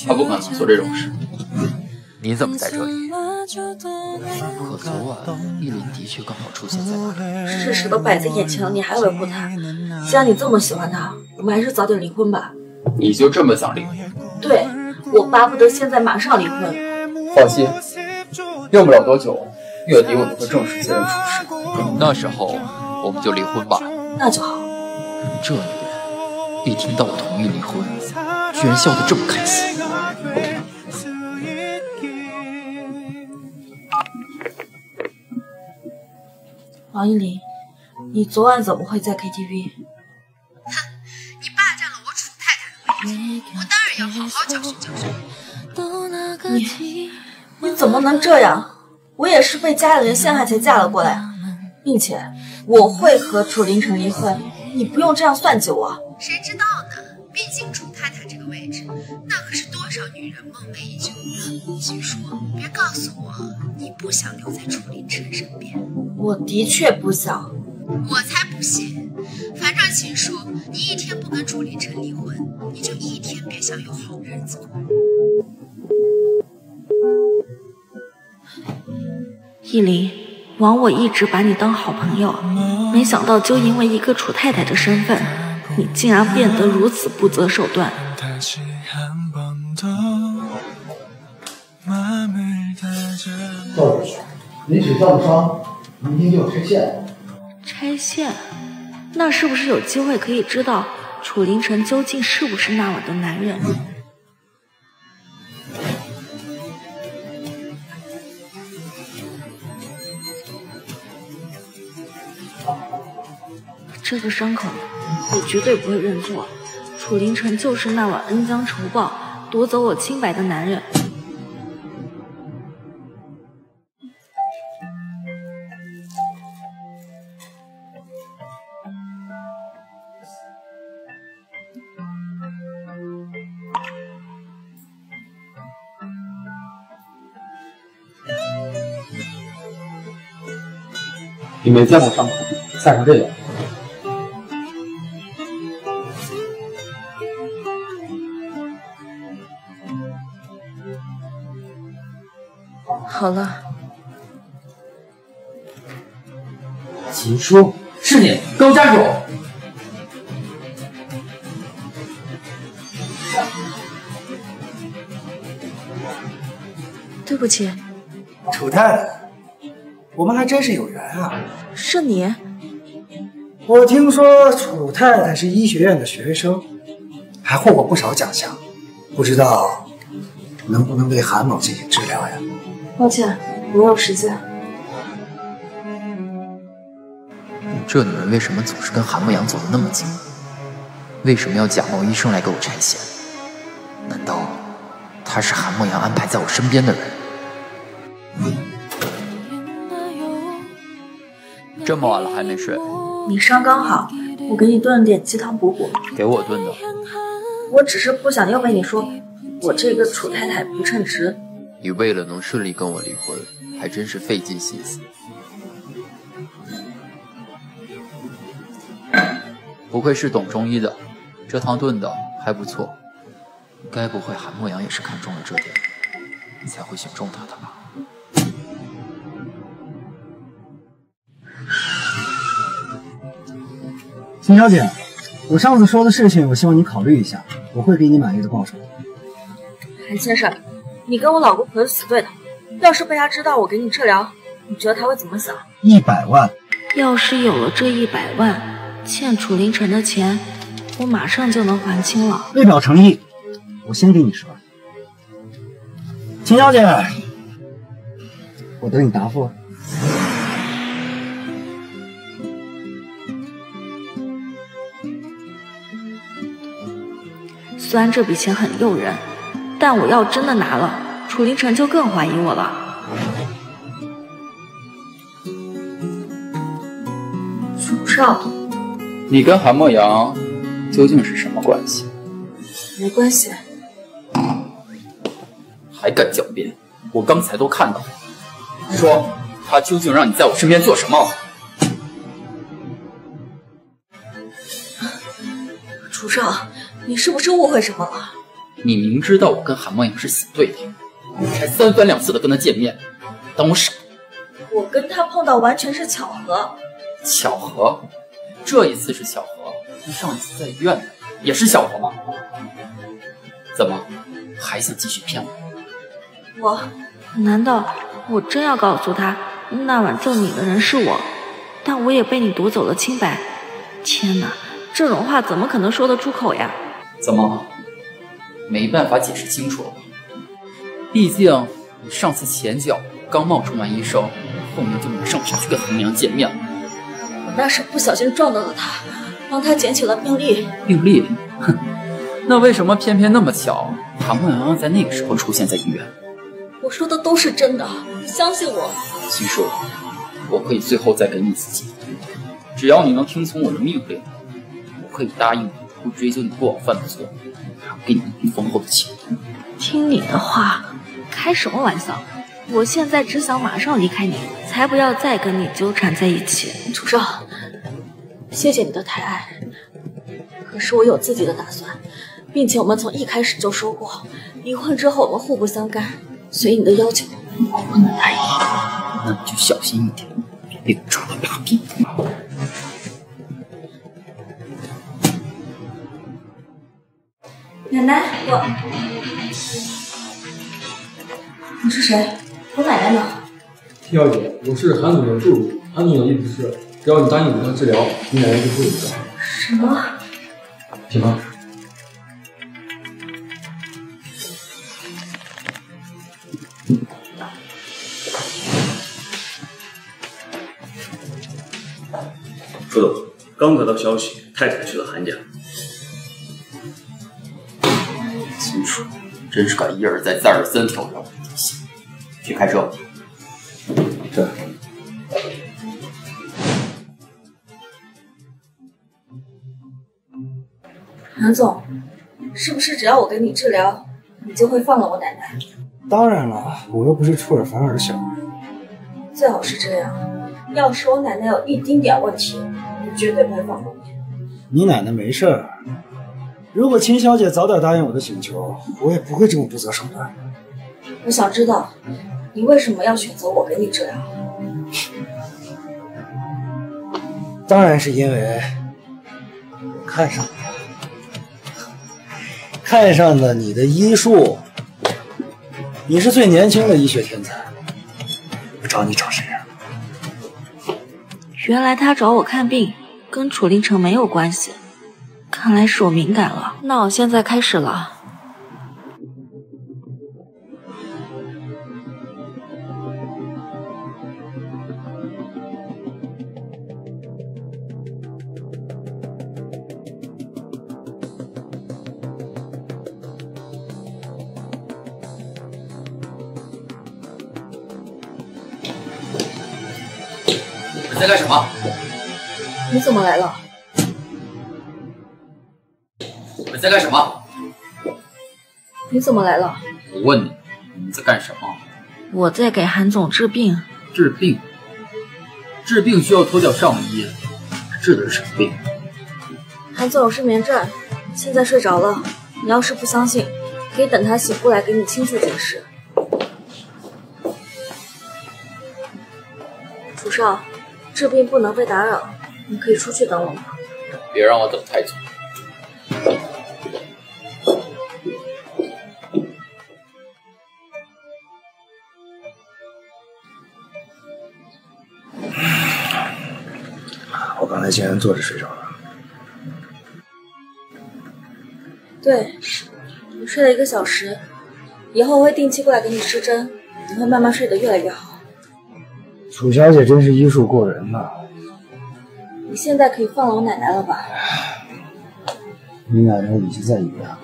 他不可能做这种事。你怎么在这里？可昨晚易林的确刚好出现在那里。事实都摆在眼前了，你还维护他？既然你这么喜欢他，我们还是早点离婚吧。你就这么想离婚？对，我巴不得现在马上离婚。放心，用不了多久，月底我就会正式接任厨师。那时候我们就离婚吧。那就好。这女人一听到我同意离婚，居然笑得这么开心。王一林，你昨晚怎么会在 KTV？哼，你霸占了我楚太太的位置，我当然要好好教训教训你。你怎么能这样？我也是被家里人陷害才嫁了过来，并且我会和楚凌晨离婚，你不用这样算计我。谁知道呢？毕竟楚太太这个位置，那可是多少女人梦寐以求的。秦叔，别告诉我你不想留在楚凌晨身边。我的确不想，我才不信。反正秦叔，你一天不跟楚凌晨离婚，你就一天别想有好日子过。意林，枉我一直把你当好朋友，没想到就因为一个楚太太的身份，你竟然变得如此不择手段。赵医生，您腿上的伤，明天就要拆线。拆线？那是不是有机会可以知道楚凌晨究竟是不是那晚的男人？这个伤口，我绝对不会认错。楚凌晨就是那晚恩将仇报、夺走我清白的男人。你没见过伤口晒成这样。叔，是你，给我站住！对不起，楚太太，我们还真是有缘啊！是你。我听说楚太太是医学院的学生，还获过不少奖项，不知道能不能为韩某进行治疗呀？抱歉，没有时间。这女人为什么总是跟韩牧阳走得那么近？为什么要假冒医生来给我拆线？难道她是韩牧阳安排在我身边的人？这么晚了还没睡？你伤刚好，我给你炖了点鸡汤补补。给我炖的。我只是不想又被你说我这个楚太太不称职。你为了能顺利跟我离婚，还真是费尽心思。不愧是懂中医的，这汤炖的还不错。该不会韩墨阳也是看中了这点，才会选中他的吧？秦小姐，我上次说的事情，我希望你考虑一下，我会给你满意的报酬。韩先生，你跟我老公可是死对头，要是被他知道我给你治疗，你觉得他会怎么想？一百万，要是有了这一百万，欠楚凌晨的钱，我马上就能还清了。为表诚意，我先给你十万。秦小姐，我等你答复。虽然这笔钱很诱人，但我要真的拿了，楚凌晨就更怀疑我了。楚少，你跟韩墨阳究竟是什么关系？没关系。还敢狡辩？我刚才都看到了。说，他究竟让你在我身边做什么？楚少，你是不是误会什么了？你明知道我跟韩墨阳是死对头，你还三番两次的跟他见面，当我傻？我跟他碰到完全是巧合。巧合？这一次是巧合，那上一次在医院的也是巧合吗？怎么，还想继续骗我？我，难道我真要告诉他那晚揍你的人是我，但我也被你夺走了清白？天哪，这种话怎么可能说得出口呀？怎么，没办法解释清楚了？毕竟你上次前脚刚冒充完医生，后面就马上跑去跟韩阳见面了。我那是不小心撞到了他，帮他捡起了病历。病历？哼，那为什么偏偏那么巧，韩梦阳在那个时候出现在医院？我说的都是真的，相信我。秦叔，我可以最后再给你一次机会，只要你能听从我的命令，我可以答应你不追究你过往犯的错，还给你一笔丰厚的钱。听你的话，开什么玩笑？我现在只想马上离开你，才不要再跟你纠缠在一起。楚少，谢谢你的抬爱，可是我有自己的打算，并且我们从一开始就说过，离婚之后我们互不相干。所以你的要求我不能答应。那你就小心一点，别被我抓到把柄。奶奶，我，你是谁？我奶奶呢？皮小姐，我是韩总的助理。韩总的意思是，只要你答应给他治疗，你奶奶就会有事。什么？什么。副总，刚得到消息，太太去了韩家。秦楚，真是敢一而再、再而三挑战我。去开车。对。韩总，是不是只要我给你治疗，你就会放了我奶奶？当然了，我又不是出尔反尔的小人。最好是这样。要是我奶奶有一丁点问题，我绝对不会放过你。你奶奶没事儿。如果秦小姐早点答应我的请求，我也不会这么不择手段。我想知道，你为什么要选择我给你治疗？当然是因为我看上你，看上了你的医术。你是最年轻的医学天才，我找你找谁啊？原来他找我看病跟楚凌城没有关系，看来是我敏感了。那我现在开始了。在干什么？你怎么来了？你在干什么？你怎么来了？我问你，你在干什么？我在给韩总治病。治病？治病需要脱掉上衣，治的是什么病？韩总有失眠症，现在睡着了。你要是不相信，可以等他醒过来给你亲自解释。楚少，治病不能被打扰，你可以出去等我吗？别让我等太久。我刚才竟然坐着睡着了。对，你睡了一个小时，以后我会定期过来给你施针，你会慢慢睡得越来越好。楚小姐真是医术过人呐！你现在可以放了我奶奶了吧？你奶奶已经在医院了。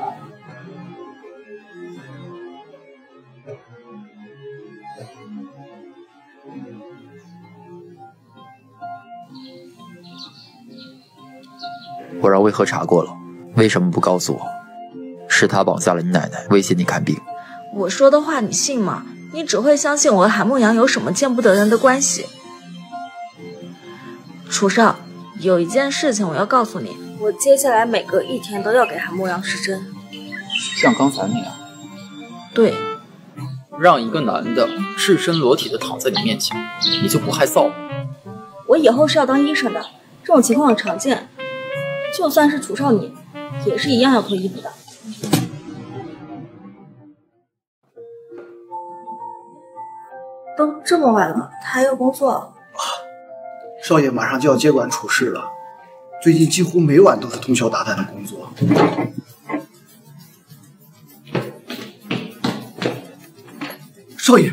我让魏和查过了，为什么不告诉我？是他绑架了你奶奶，威胁你看病。我说的话你信吗？你只会相信我和韩梦阳有什么见不得人的关系。楚少，有一件事情我要告诉你，我接下来每隔一天都要给韩梦阳施针。像刚才那样？对。让一个男的赤身裸体的躺在你面前，你就不害臊吗？我以后是要当医生的，这种情况很常见。就算是楚少你，也是一样要脱衣服的。都这么晚了，他还要工作啊。少爷马上就要接管楚氏了，最近几乎每晚都是通宵达旦的工作。少爷，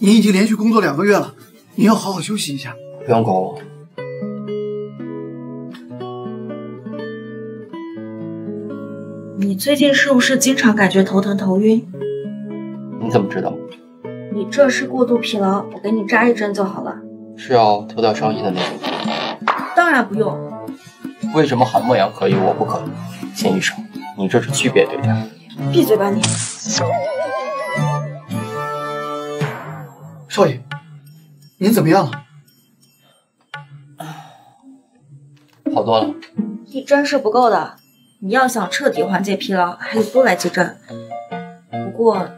您已经连续工作两个月了，您要好好休息一下。不用管我。你最近是不是经常感觉头疼头晕？你怎么知道？你这是过度疲劳，我给你扎一针就好了。是要脱掉上衣的那种？当然不用。为什么韩莫阳可以，我不可以？秦医生，你这是区别对待。闭嘴吧你！少爷，您怎么样了？好多了。一针是不够的，你要想彻底缓解疲劳，还得多来几针。不过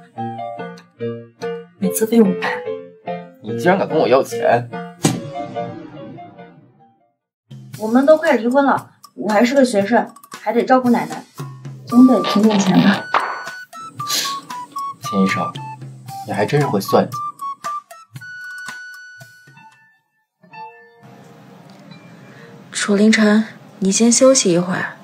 每次费五百。你竟然敢跟我要钱！我们都快离婚了，我还是个学生，还得照顾奶奶。总得存点钱吧。秦医生，你还真是会算计。楚凌晨，你先休息一会儿。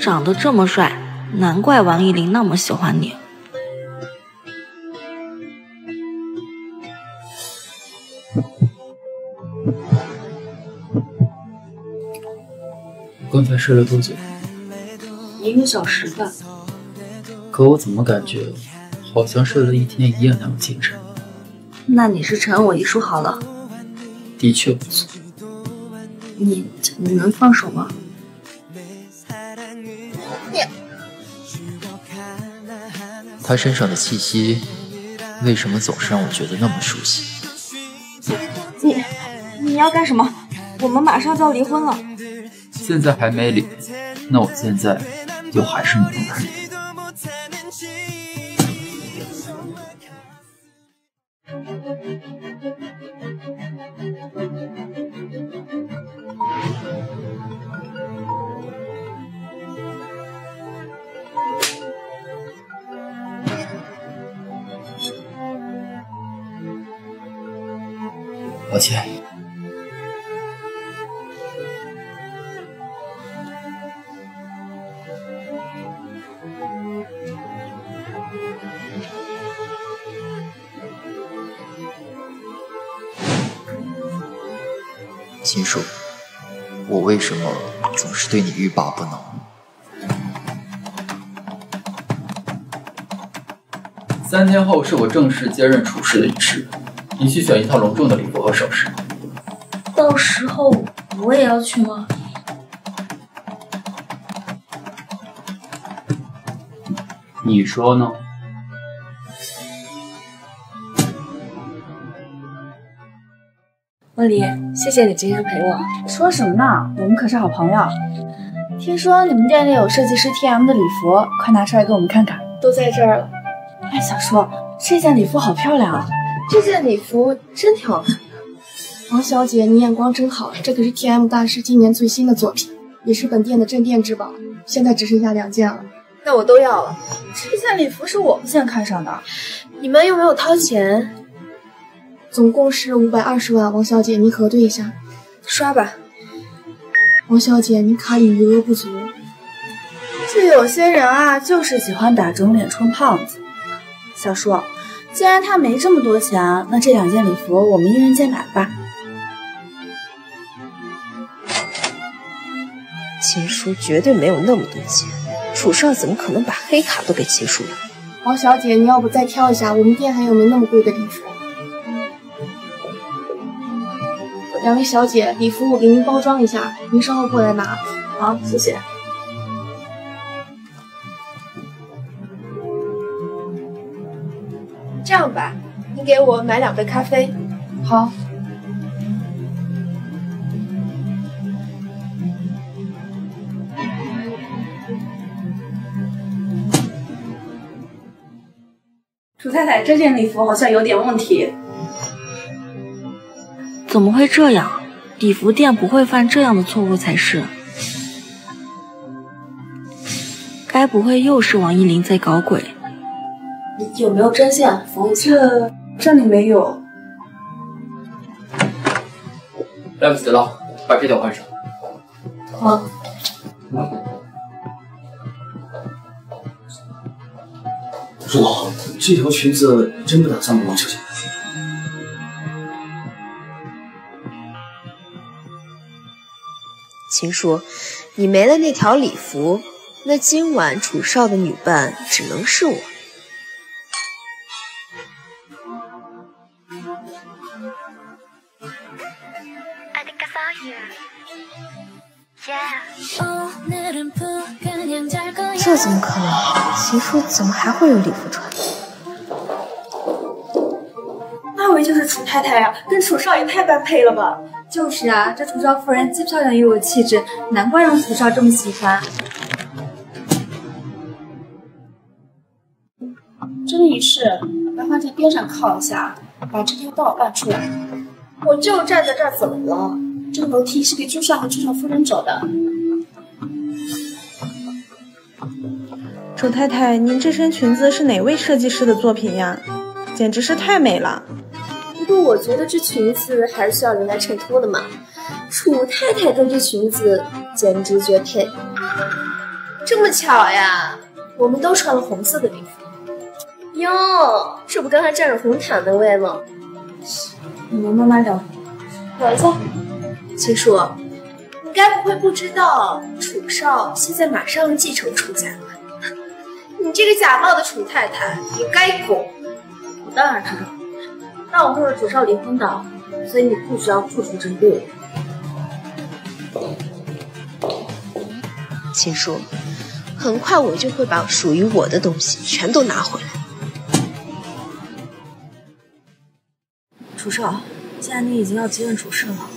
长得这么帅，难怪王艺林那么喜欢你。刚才睡了多久？一个小时吧。可我怎么感觉好像睡了一天一夜那样精神？那你是承认我一书好了？的确不错。你你能放手吗？他身上的气息，为什么总是让我觉得那么熟悉？你你要干什么？我们马上就要离婚了。现在还没离，那我现在就还是你的男为什么总是对你欲罢不能？三天后是我正式接任厨师的仪式，你去选一套隆重的礼服和首饰。到时候我也要去吗？你说呢？莫离，谢谢你今天陪我。说什么呢？我们可是好朋友。听说你们店里有设计师 T M 的礼服，快拿出来给我们看看。都在这儿了。哎，小叔，这件礼服好漂亮啊！这件礼服真挺好看的。王小姐，你眼光真好，这可是 T M 大师今年最新的作品，也是本店的镇店之宝。现在只剩下两件了，那我都要了。这件礼服是我们先看上的，你们又没有掏钱？总共是五百二十万，王小姐，您核对一下，刷吧。王小姐，您卡里余额不足。这有些人啊，就是喜欢打肿脸充胖子。小叔，既然他没这么多钱，那这两件礼服我们一人借买吧。秦叔绝对没有那么多钱，楚少怎么可能把黑卡都给秦叔了？王小姐，你要不再挑一下，我们店还有没有那么贵的礼服？两位小姐，礼服我给您包装一下，您稍后过来拿。好，谢谢。这样吧，你给我买两杯咖啡。好。楚太太，这件礼服好像有点问题。怎么会这样？礼服店不会犯这样的错误才是。该不会又是王依林在搞鬼？有没有针线？缝这这里没有。来不及了，把这条换上。好。叔，这条裙子真不打算给王小姐？秦叔，你没了那条礼服，那今晚楚少的女伴只能是我。这怎么可能？秦叔怎么还会有礼服穿？那位就是楚太太呀，跟楚少爷太般配了吧？就是啊，这楚少夫人既漂亮又有气质，难怪让楚少这么喜欢。这个仪式，麻烦在边上靠一下，把这条道办出来。我就站在这儿，怎么了？这个楼梯是给朱少和朱少夫人走的。楚太太，您这身裙子是哪位设计师的作品呀？简直是太美了。不过我觉得这裙子还是需要人来衬托的嘛。楚太太跟这裙子简直绝配。这么巧呀，我们都穿了红色的礼服。哟，这不刚才站着红毯那位吗？你们慢慢聊。等一下，秦叔，你该不会不知道楚少现在马上继承楚家吧？你这个假冒的楚太太你该滚！我当然知道，但我会和楚少离婚的，所以你不需要处处针对我。秦叔，很快我就会把属于我的东西全都拿回来。楚少，既然你已经要接任楚氏了，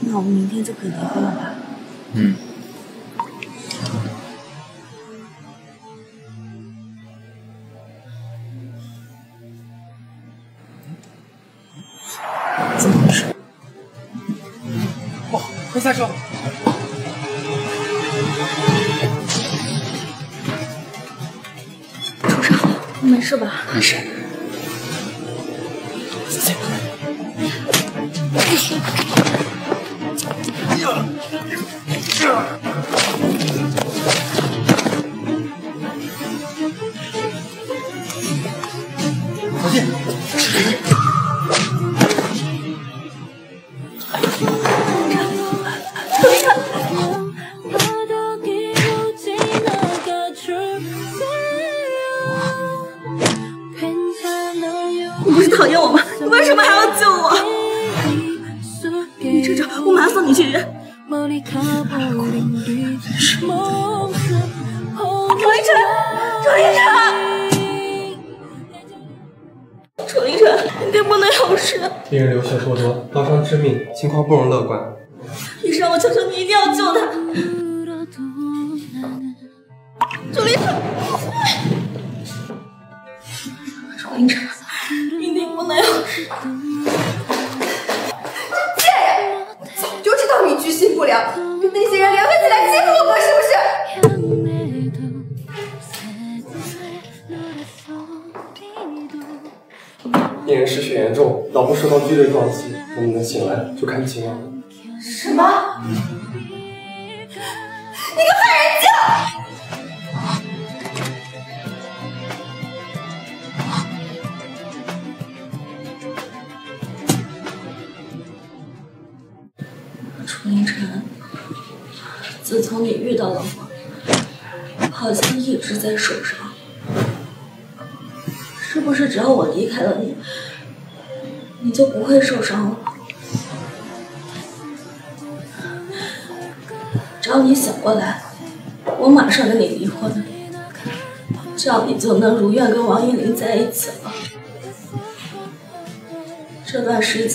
那我们明天就可以离婚了吧？嗯。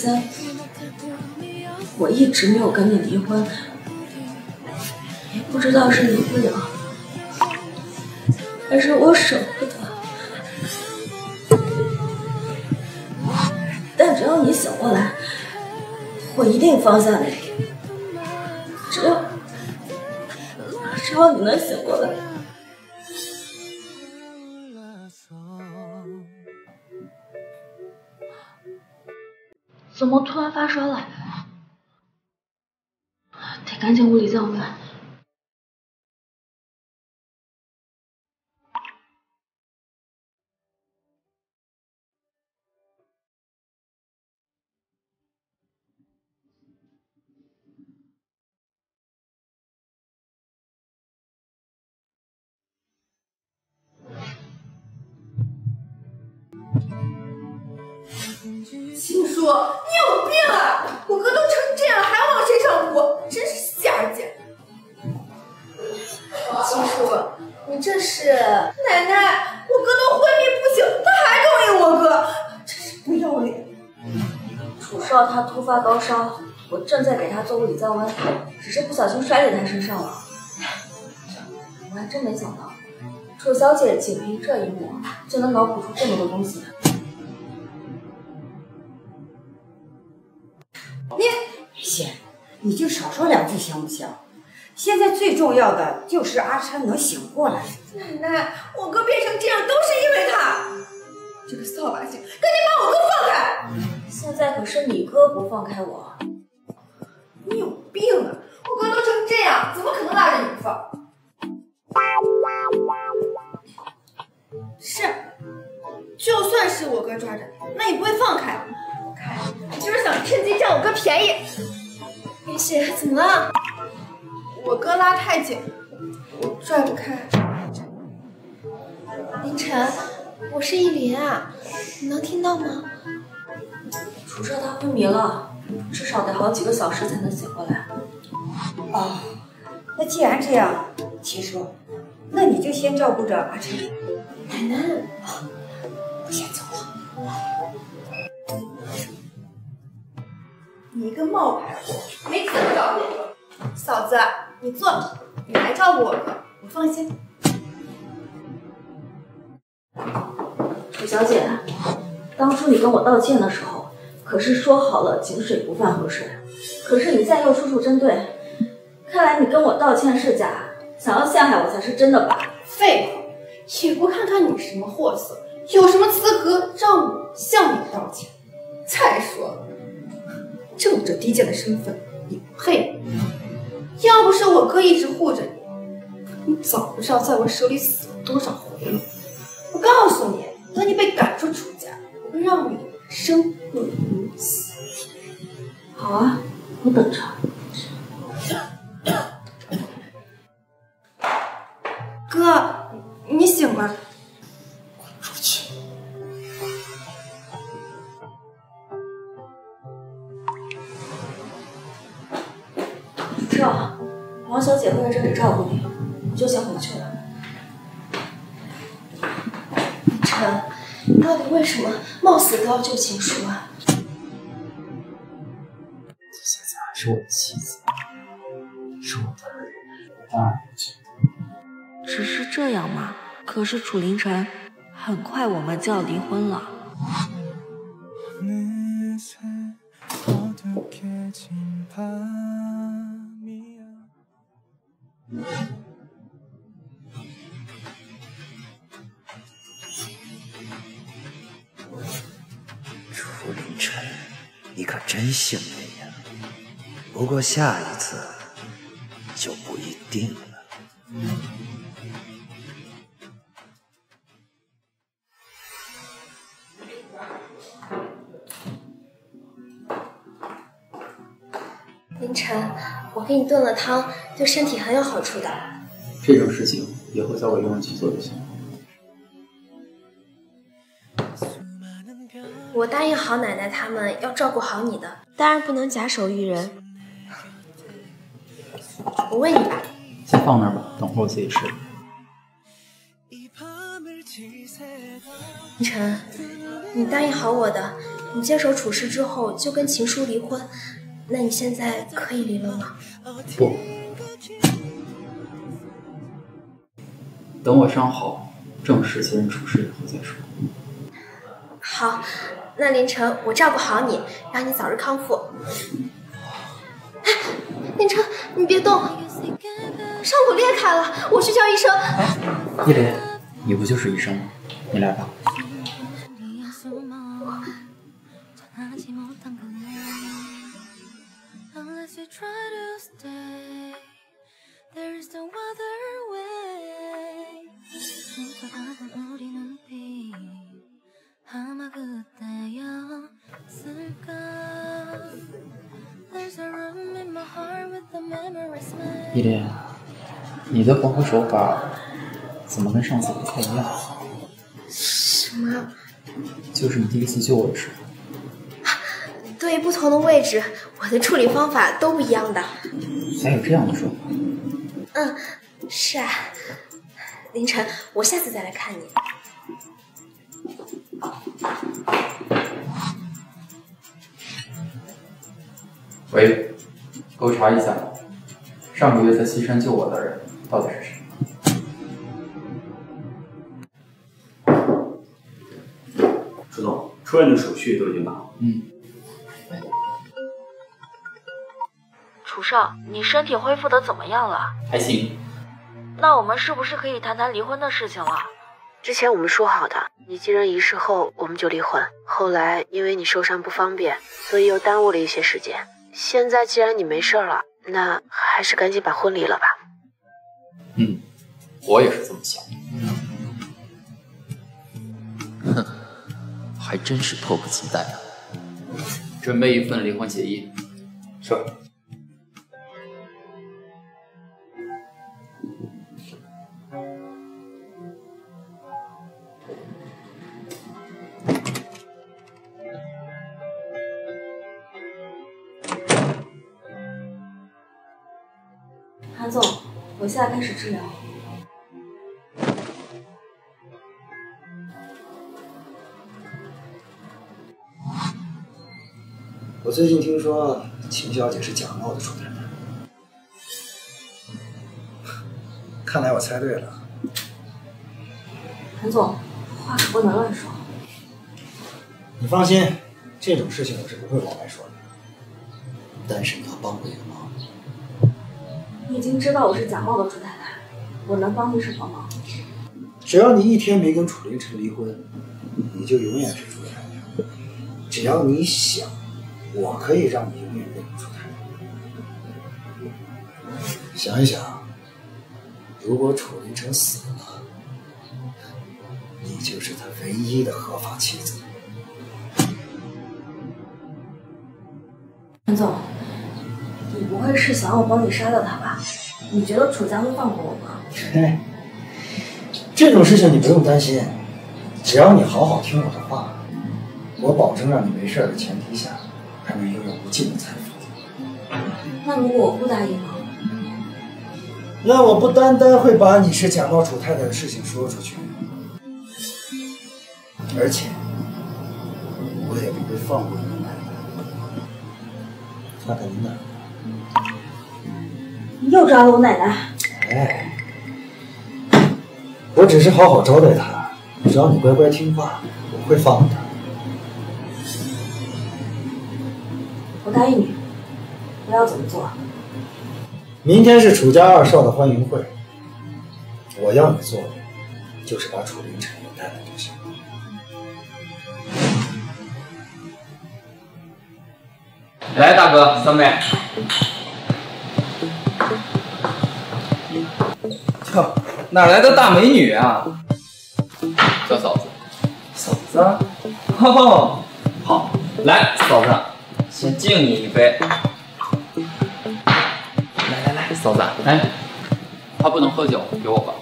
段时间，我一直没有跟你离婚，也不知道是离不了，还是我舍不得。但只要你醒过来，我一定放下你。只要只要你能醒过来。怎么突然发烧了？得赶紧物理降温。秦叔，你有病啊！我哥都成这样了，还往身上扑，真是下贱！秦叔，你这是奶奶，我哥都昏迷不醒，他还勾引我哥，真是不要脸！楚少他突发高烧，我正在给他做物理降温，只是不小心摔在他身上了。我还真没想到，楚小姐仅凭这一幕就能脑补出这么多东西。你雨欣，你就少说两句行不行？现在最重要的就是阿琛能醒过来。奶奶，我哥变成这样都是因为他，这个扫把星，赶紧把我哥放开！现在可是你哥不放开我，你有病啊！我哥都成这样，怎么可能拉着你不放？是，就算是我哥抓着你，那也不会放开。你就是想趁机占我哥便宜。雨欣，怎么了？我哥拉太紧，我拽不开。凌晨，我是依林啊，你能听到吗？楚少他昏迷了，至少得好几个小时才能醒过来。哦，那既然这样，秦叔，那你就先照顾着阿晨。奶奶，我先走了。你一个冒牌货，没资格照顾我哥。嫂子，你坐，你来照顾我哥，我放心。楚小姐，当初你跟我道歉的时候，可是说好了井水不犯河水，可是你现在又处处针对，看来你跟我道歉是假，想要陷害我才是真的吧？废话，也不看看你什么货色，有什么资格让我向你道歉？再说，就你这低贱的身份，你不配。要不是我哥一直护着你，你早不知道在我手里死了多少回了。我告诉你，等你被赶出楚家，我会让你生不如死。好啊，我等着。哥，你醒了。姐会在这里照顾你，我就先回去了。晨，你到底为什么冒死都要救秦叔啊？她现在还是我的妻子，是我的儿女，我当然要救。只是这样吗？可是楚凌晨，很快我们就要离婚了。楚凌晨，你可真幸运呀！不过下一次就不一定了。凌晨，我给你炖了汤，对身体很有好处的。这种事情以后交给佣人去做就行。我答应好奶奶他们要照顾好你的，当然不能假手于人。我喂你吧。先放那儿吧，等会我自己吃。凌晨，你答应好我的，你接手楚氏之后就跟秦叔离婚，那你现在可以离了吗？不，等我伤好，正式接任楚氏以后再说。好，那凌晨我照顾好你，让你早日康复。哎，凌晨，你别动，伤口裂开了，我去叫医生。依林，你不就是医生吗？你来吧。手法怎么跟上次不太一样？什么？就是你第一次救我的时候。对于不同的位置，我的处理方法都不一样的。还有这样的说法？嗯，是啊。凌晨，我下次再来看你。喂，给我查一下，上个月在西山救我的人到底是谁？出院的手续都已经办好。嗯。楚少，你身体恢复的怎么样了？还行。那我们是不是可以谈谈离婚的事情了？之前我们说好的，你继任仪式后我们就离婚。后来因为你受伤不方便，所以又耽误了一些时间。现在既然你没事了，那还是赶紧把婚离了吧。嗯，我也是这么想。还真是迫不及待啊！准备一份离婚协议。是。韩总，我现在开始治疗。我最近听说秦小姐是假冒的楚太太，看来我猜对了。陈总，话可不能乱说。你放心，这种事情我是不会往外说的。但是你要帮我一个忙。你已经知道我是假冒的楚太太，我能帮你什么忙？只要你一天没跟楚凌晨离婚，你就永远是楚太太。只要你想，我可以让你永远变成楚太太。想一想，如果楚林城死了，你就是他唯一的合法妻子。陈总，你不会是想让我帮你杀掉他吧？你觉得楚家会放过我吗？嘿，这种事情你不用担心，只要你好好听我的话，我保证让你没事的前提下，还能拥有无尽的财富。那如果我不答应呢？那我不单单会把你是假冒楚太太的事情说出去，而且我也不会放过你奶奶。看看你奶奶。你又抓了我奶奶！哎，我只是好好招待她，只要你乖乖听话，我会放了她。我答应你，我要怎么做？明天是楚家二少的欢迎会，我要你做的就是把楚凌晨也带来就行。来，大哥，三妹。哟，哪来的大美女啊？叫嫂子。嫂子？哦，好，来，嫂子，先敬你一杯。来来来，嫂子，哎，他不能喝酒，给我吧。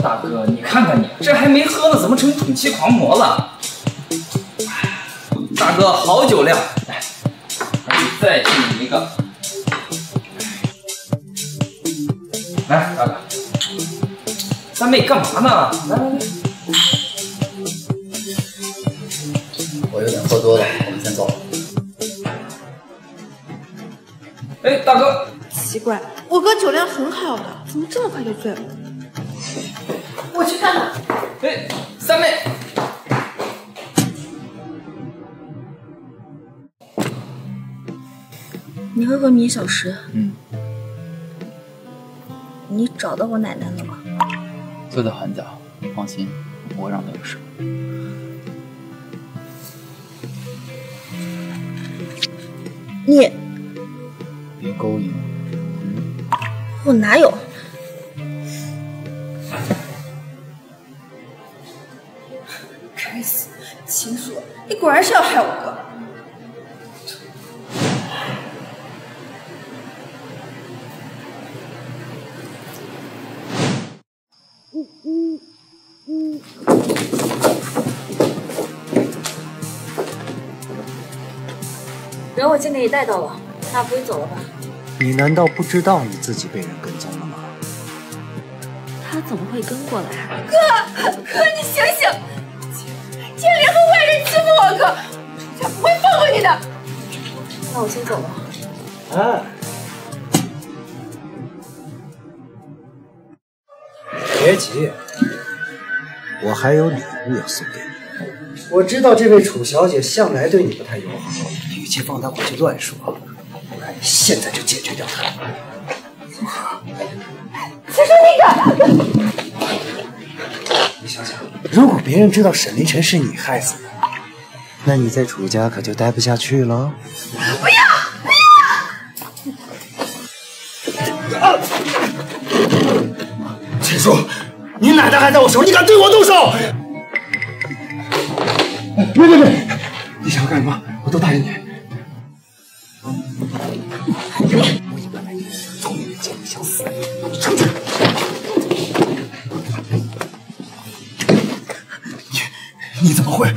大哥，你看看你，这还没喝呢，怎么成宠妻狂魔了？大哥，好酒量，来，再敬你一个。来，大哥。三妹干嘛呢？来来来，我有点喝多了，我们先走。哎，大哥，奇怪，我哥酒量很好的，怎么这么快就醉了？我去看看。哎，三妹，你会和米小石？嗯。你找到我奶奶了吗？做的很早，你放心，我不会让她有事。你别勾引我！我哪有？该死，秦叔，你果然是要害我哥！嗯嗯人我已经给你带到了，那可以走了吧？你难道不知道你自己被人跟踪了吗？他怎么会跟过来？哥，哥，你醒醒！竟然联合坏人欺负我哥，楚家不会放过你的！那我先走了。哎，别急，我还有礼物要送给你。我知道这位楚小姐向来对你不太友好，与其放她过去乱说，现在就解决掉他。秦叔，你敢！你想想，如果别人知道沈凌晨是你害死的，那你在楚家可就待不下去了。不要！秦叔，你奶奶还在我手，你敢对我动手？别别别！你想要干什么？我都答应你。我一个男人从你面前你想死，你出去！你你怎么会？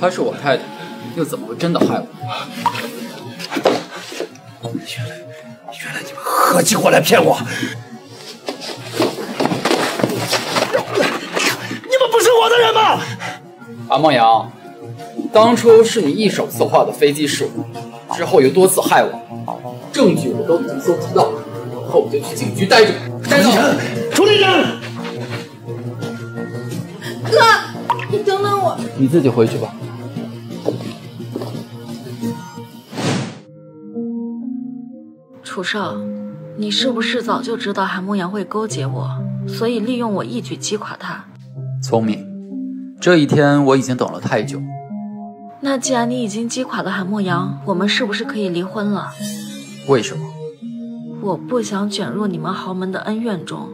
她是我太太，又怎么会真的害我？原来原来你们合起伙来骗我！你们不是我的人吗？韩梦阳，当初是你一手策划的飞机事故，之后又多次害我，证据我都已经搜集到了，以后我就去警局待着。待到楚立人，哥，你等等我。你自己回去吧。楚少，你是不是早就知道韩慕阳会勾结我，所以利用我一举击垮他？聪明，这一天我已经等了太久。那既然你已经击垮了韩墨阳，我们是不是可以离婚了？为什么？我不想卷入你们豪门的恩怨中。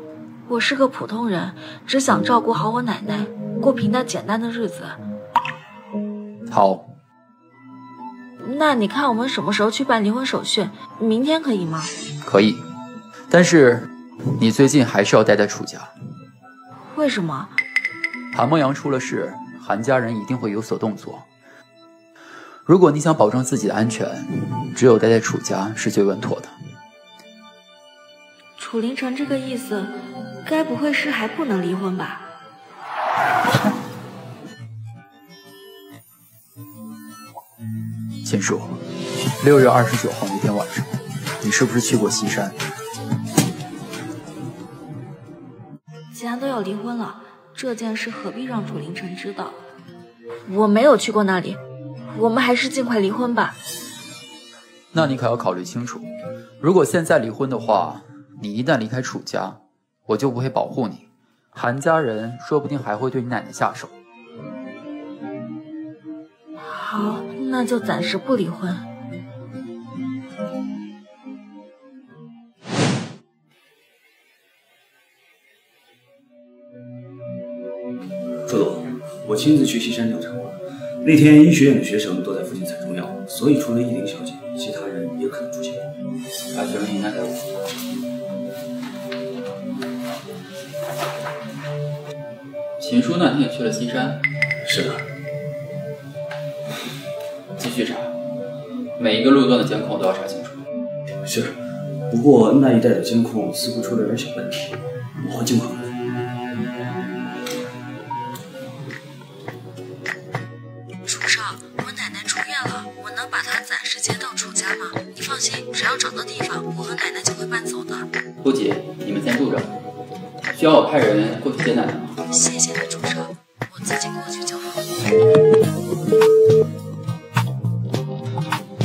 我是个普通人，只想照顾好我奶奶，过平淡简单的日子。好，那你看我们什么时候去办离婚手续？明天可以吗？可以，但是你最近还是要待在楚家。为什么？韩梦阳出了事，韩家人一定会有所动作。如果你想保证自己的安全，只有待在楚家是最稳妥的。楚凌晨这个意思，该不会是还不能离婚吧？秦叔，六月二十九号那天晚上，你是不是去过西山？既然都要离婚了，这件事何必让楚凌晨知道？我没有去过那里，我们还是尽快离婚吧。那你可要考虑清楚，如果现在离婚的话，你一旦离开楚家，我就不会保护你，韩家人说不定还会对你奶奶下手。好，那就暂时不离婚。周总，我亲自去西山调查过，那天医学院的学生都在附近采中药，所以除了依林小姐，其他人也可能出现。把学生名单给我。秦叔那天也去了西山。是的。继续查，每一个路段的监控都要查清楚。是，不过那一带的监控似乎出了点小问题，我会尽快要找到地方，我和奶奶就会搬走的。不急，你们先住着。需要我派人过去接奶奶吗？谢谢你，楚少，我自己过去就好。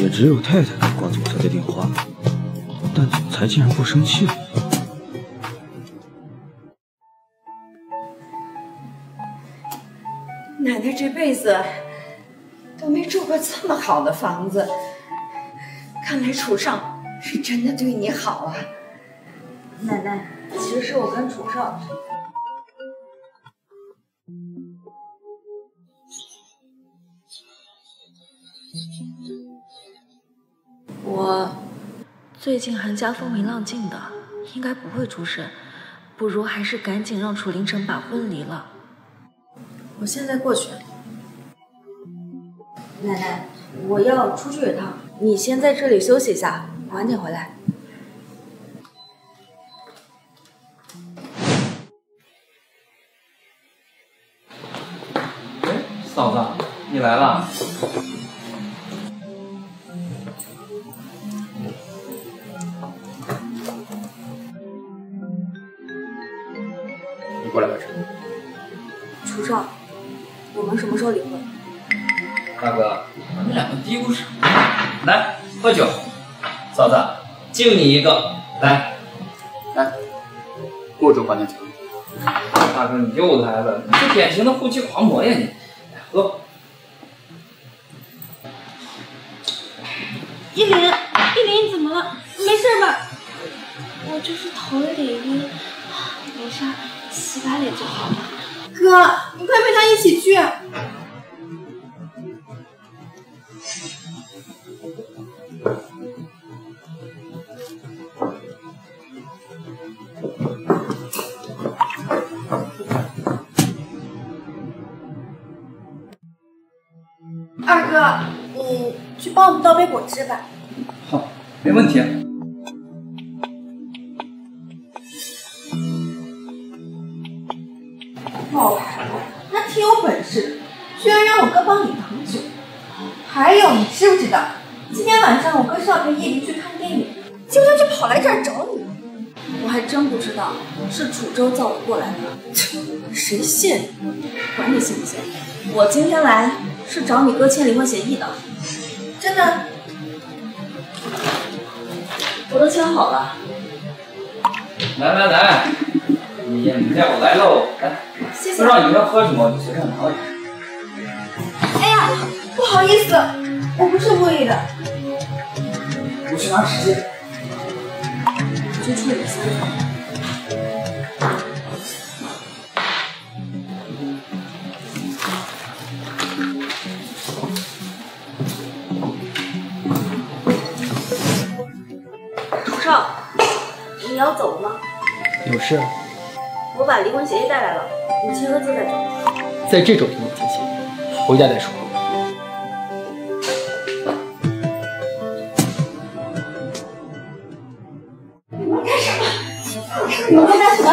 也只有太太敢挂总裁的电话，但总裁竟然不生气了。奶奶这辈子都没住过这么好的房子，看来楚少是真的对你好啊。奶奶，其实是我跟楚少。我最近韩家风平浪静的，应该不会出事，不如还是赶紧让楚凌晨把婚离了。我现在过去。奶奶，我要出去一趟，你先在这里休息一下，晚点回来。嫂子，你来了。你过来干什么？楚少，我们什么时候离婚？大哥，你们两个嘀咕什么？来，喝酒。嫂子，敬你一个，来，来，过这换点酒。大哥，你又来了，你这典型的护妻狂魔呀你！来喝。依林，依林，你怎么了？没事吧？我就是头有点晕，没事，洗把脸就好了。哥，你快陪他一起去。二哥，你去帮我们倒杯果汁吧。好，没问题。冒牌货，还挺有本事，居然让我哥帮你挡酒。还有，你知不知道，今天晚上我哥是要陪叶林去看电影，结果他却跑来这儿找你。我还真不知道，是楚州叫我过来的。谁信？管你信不信，我今天来是找你哥签离婚协议的。真的？我都签好了。来来来，饮料来喽！来，谢谢。不知道你们要喝什么，就随便拿了。哎呀，不好意思，我不是故意的。我去拿纸巾。去处理一下。有事？我把离婚协议带来了，你签个字再走。在这种地方签协议，回家再说。你们干什么？你们在干什么？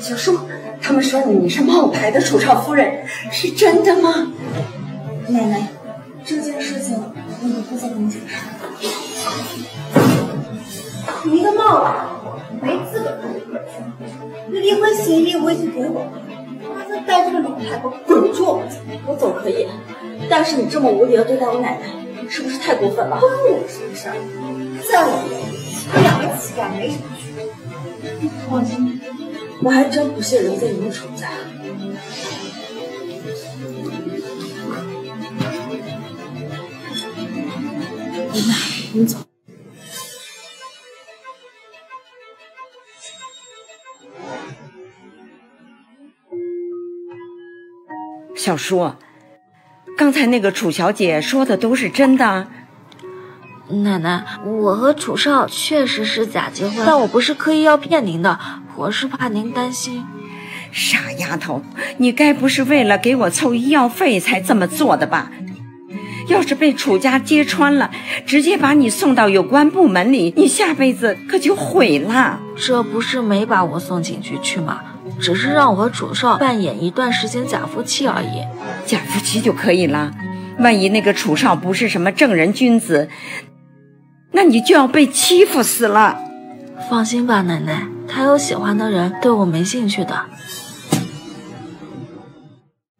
小叔，他们说你是冒牌的楚少夫人，是真的吗？奶奶，这件事情我以后再跟你解释。你一个冒。离婚协议我已经给我了，麻烦带这个老太婆滚出我们家。我走可以，但是你这么无理的对待我奶奶，是不是太过分了？关我什么事儿？在我眼里，这两个乞丐没什么区别。你放心，我还真不屑人在你们楚家。奶奶，你走。小叔，刚才那个楚小姐说的都是真的。奶奶，我和楚少确实是假结婚，但我不是刻意要骗您的，我是怕您担心。傻丫头，你该不是为了给我凑医药费才这么做的吧？要是被楚家揭穿了，直接把你送到有关部门里，你下辈子可就毁了。这不是没把我送警局去吗？只是让我和楚少扮演一段时间假夫妻而已，假夫妻就可以了。万一那个楚少不是什么正人君子，那你就要被欺负死了。放心吧，奶奶，他有喜欢的人，对我没兴趣的。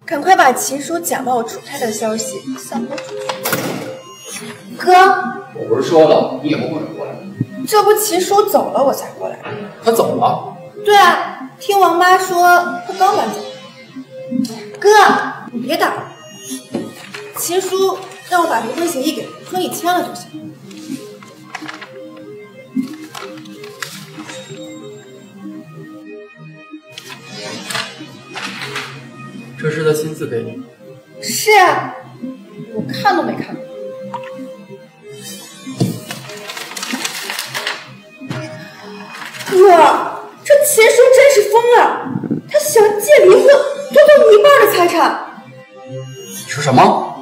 赶快把秦叔假冒楚太太的消息散播出去。哥，我不是说了，你以后不准过来。这不秦叔走了，我才过来。他走了？对啊，听王妈说他刚搬走。哥，你别打了。秦叔让我把离婚协议给你，说你签了就行。这是他亲自给你。是啊，我看都没看过。哥，这秦叔真是疯了，他想借离婚夺走你一半的财产。你说什么？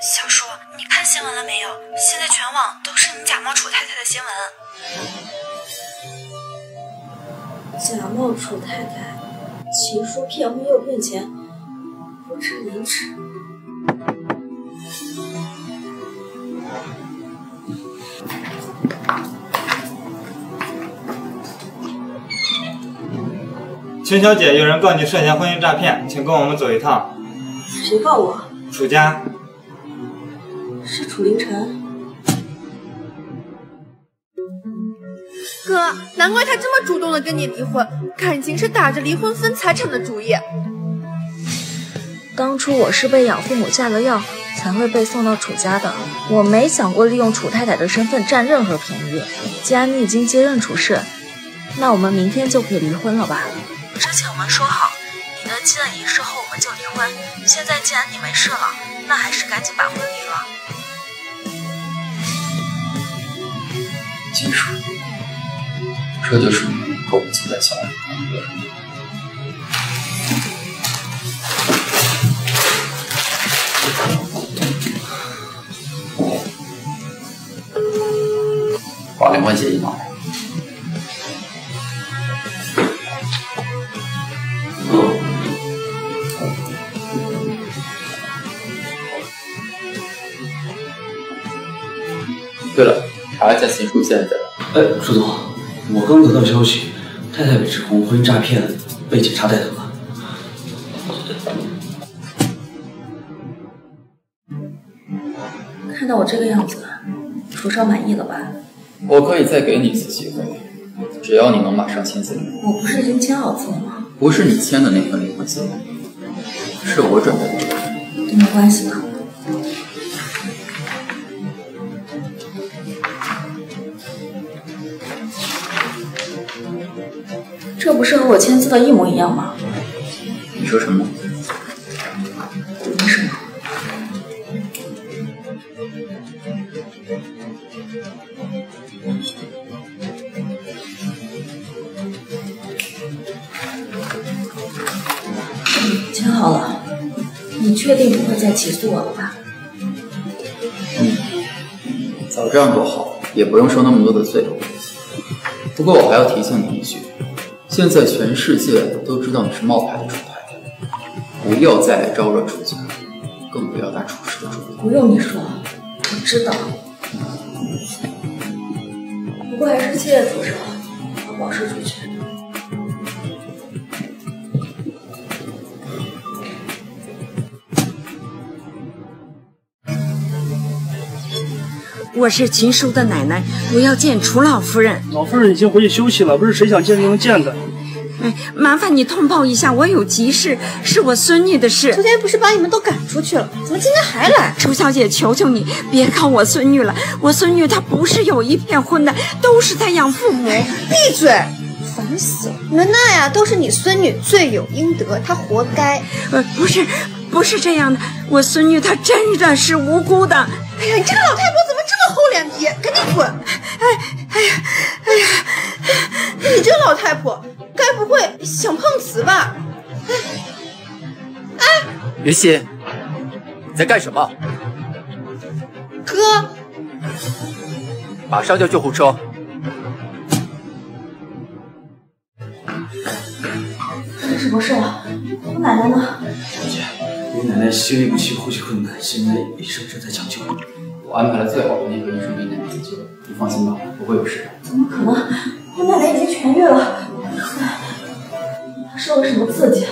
小叔，你看新闻了没有？现在全网都是你假冒楚太太的新闻。假冒楚太太，秦叔骗婚又骗钱，不知廉耻。秦小姐，有人告你涉嫌婚姻诈骗，请跟我们走一趟。谁告我？楚家。是楚凌晨。哥，难怪他这么主动的跟你离婚，感情是打着离婚分财产的主意。当初我是被养父母下了药，才会被送到楚家的。我没想过利用楚太太的身份占任何便宜。既然你已经接任楚氏，那我们明天就可以离婚了吧？之前我们说好，你的继任仪式后我们就离婚。现在既然你没事了，那还是赶紧把婚离了。结束，这就是你和我期待小爱的婚约。把离婚协议拿来。对了，查一下秦叔现在在哪？哎，楚总，我刚得到消息，太太被指控婚姻诈骗，被警察带走了。看到我这个样子，楚少满意了吧？我可以再给你一次机会，只要你能马上签字。我不是已经签好字了吗？不是你签的那份离婚协议，是我准备的。都没关系的。这不是和我签字的一模一样吗？你说什么？没什么。签好了，你确定不会再起诉我了吧？嗯，早这样多好，也不用受那么多的罪。不过我还要提醒你一句，现在全世界都知道你是冒牌的主牌，不要再来招惹楚家，更不要打楚氏的主意。不用你说，我知道。不过还是谢谢楚少，把宝释出去。我是秦叔的奶奶，我要见楚老夫人。老夫人已经回去休息了，不是谁想见就能见的。哎，麻烦你通报一下，我有急事，是我孙女的事。昨天不是把你们都赶出去了，怎么今天还来？楚小姐，求求你别告我孙女了，我孙女她不是有意骗婚的，都是她养父母。闭嘴！烦死了！你们那呀，都是你孙女罪有应得，她活该。呃，不是，不是这样的，我孙女她真的是无辜的。哎呀，你这个老太婆怎么这么厚脸皮？赶紧滚！哎，哎呀，哎呀，你这个老太婆，该不会想碰瓷吧？哎，哎，云溪，你在干什么？哥，马上叫救护车！发生什么事了？我奶奶呢？小姐，你奶奶心律不齐，呼吸困难，现在医生正在抢救。我安排了最好的那个医生给奶奶急救，你放心吧，不会有事的。怎么可能？我奶奶已经痊愈了。她受了什么刺激？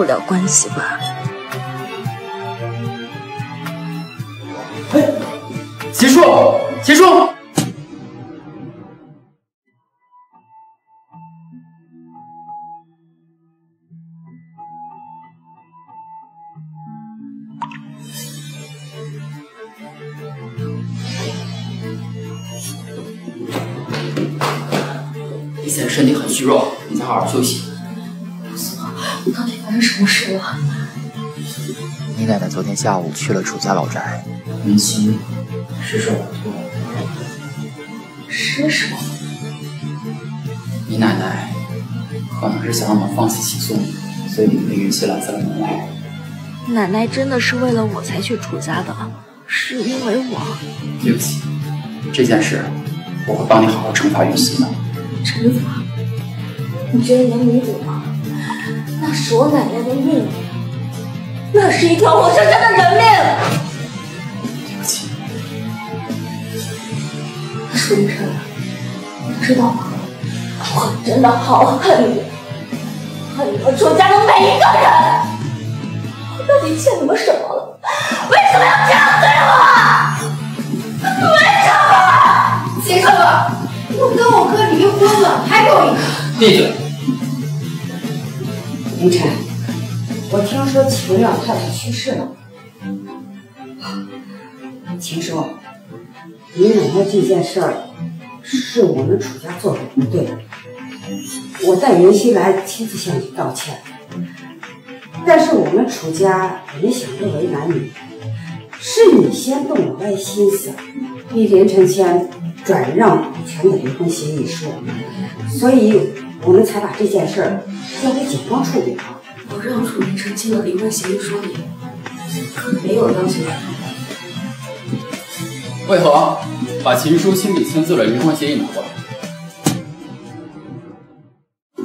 不了关系吧？哎，结束，结束。你现在身体很虚弱，你先好好休息。昨天下午去了楚家老宅，云溪失手而脱。失手？你奶奶可能是想让我们放弃起诉你，所以被云溪拦在了门外。奶奶真的是为了我才去楚家的，是因为我。对不起，这件事我会帮你好好惩罚云溪的。惩罚？你觉得能弥补吗？那是我奶奶的命，那是一条活生生的人命。对不起。楚凌晨，你知道吗？我真的好恨你，恨你们楚家的每一个人。我到底欠你们什么了？为什么要这样对我？为什么？秦叔，我跟我哥离婚了，还有一个。闭嘴！凌晨，我听说秦老太太去世了。秦叔，你奶奶这件事儿是我们楚家做的不对，我带云溪来亲自向你道歉。但是我们楚家没想着为难你，是你先动了歪心思，逼林晨签转让股权的离婚协议书，所以我们才把这件事儿交给警方处理了。我让楚云晨签了离婚协议书里，可没有要求为何把秦叔亲笔签字的离婚协议拿过来？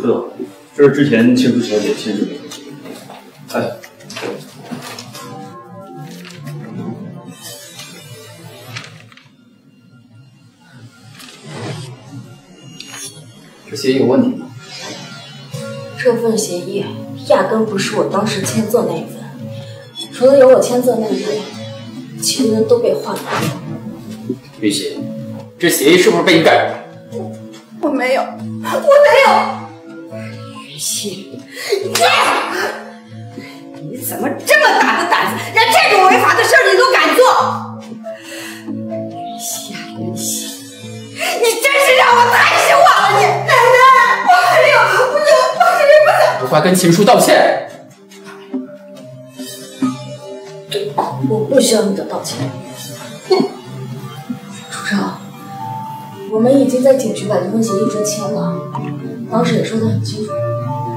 哥，这是之前秦叔小姐签字的。哎，这协议有问题吗？这份协议压根不是我当时签字那一份，除了有我签字那一份，其余的都被换了。玉溪，这协议是不是被你改了？我没有，我没有。云溪，你你怎么这么大的胆子，连这种违法的事儿你都敢做？云溪啊云溪，你真是让我太我快跟秦叔道歉。我不需要你的道歉。楚少，我们已经在警局把离婚协议书签了，当时也说得很清楚，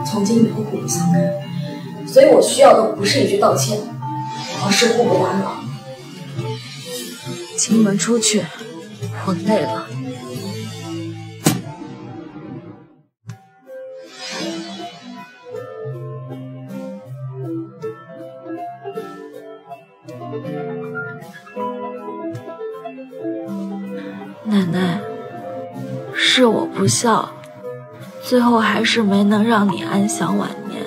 从今以后互不相干。所以我需要的不是一句道歉，而是互不打扰。请你们出去，我累了。是我不孝，最后还是没能让你安享晚年。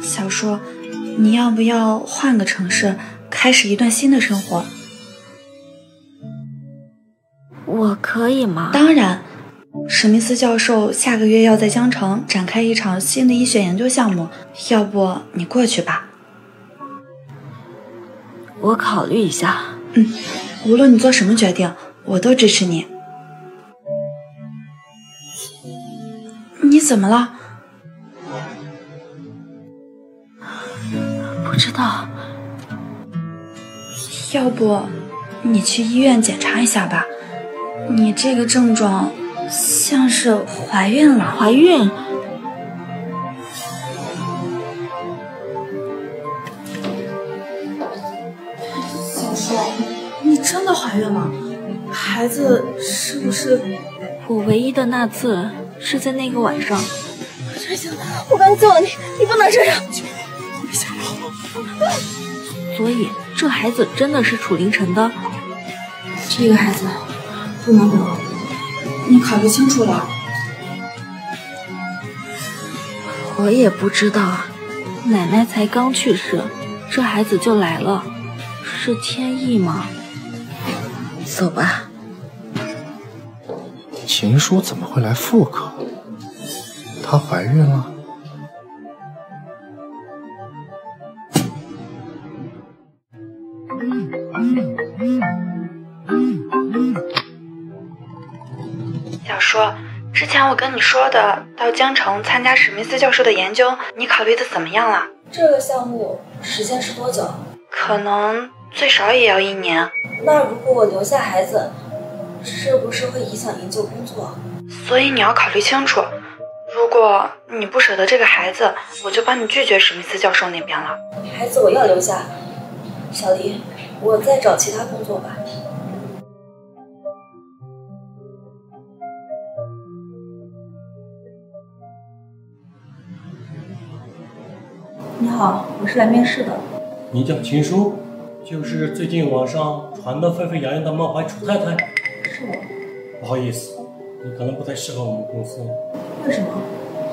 小叔，你要不要换个城市，开始一段新的生活？我可以吗？当然，史密斯教授下个月要在江城展开一场新的医学研究项目，要不你过去吧？我考虑一下。嗯，无论你做什么决定，我都支持你。你怎么了？不知道。要不你去医院检查一下吧？你这个症状像是怀孕了。怀孕？小叔，你真的怀孕了？孩子是不是？我唯一的那次是在那个晚上。真行，我刚救了你，你不能这样。别想跑。所以这孩子真的是楚凌晨的？这个孩子不能留，你考虑清楚了。我也不知道，奶奶才刚去世，这孩子就来了，是天意吗？走吧。秦叔怎么会来妇科？她怀孕了？叔，之前我跟你说的到江城参加史密斯教授的研究，你考虑的怎么样了？这个项目时间是多久？可能最少也要一年。那如果我留下孩子，是不是会影响研究工作？所以你要考虑清楚。如果你不舍得这个孩子，我就帮你拒绝史密斯教授那边了。孩子我要留下。小黎，我再找其他工作吧。好，我是来面试的。你叫秦叔，就是最近网上传的沸沸扬扬的冒牌楚太太。是我。不好意思，你可能不太适合我们公司。为什么？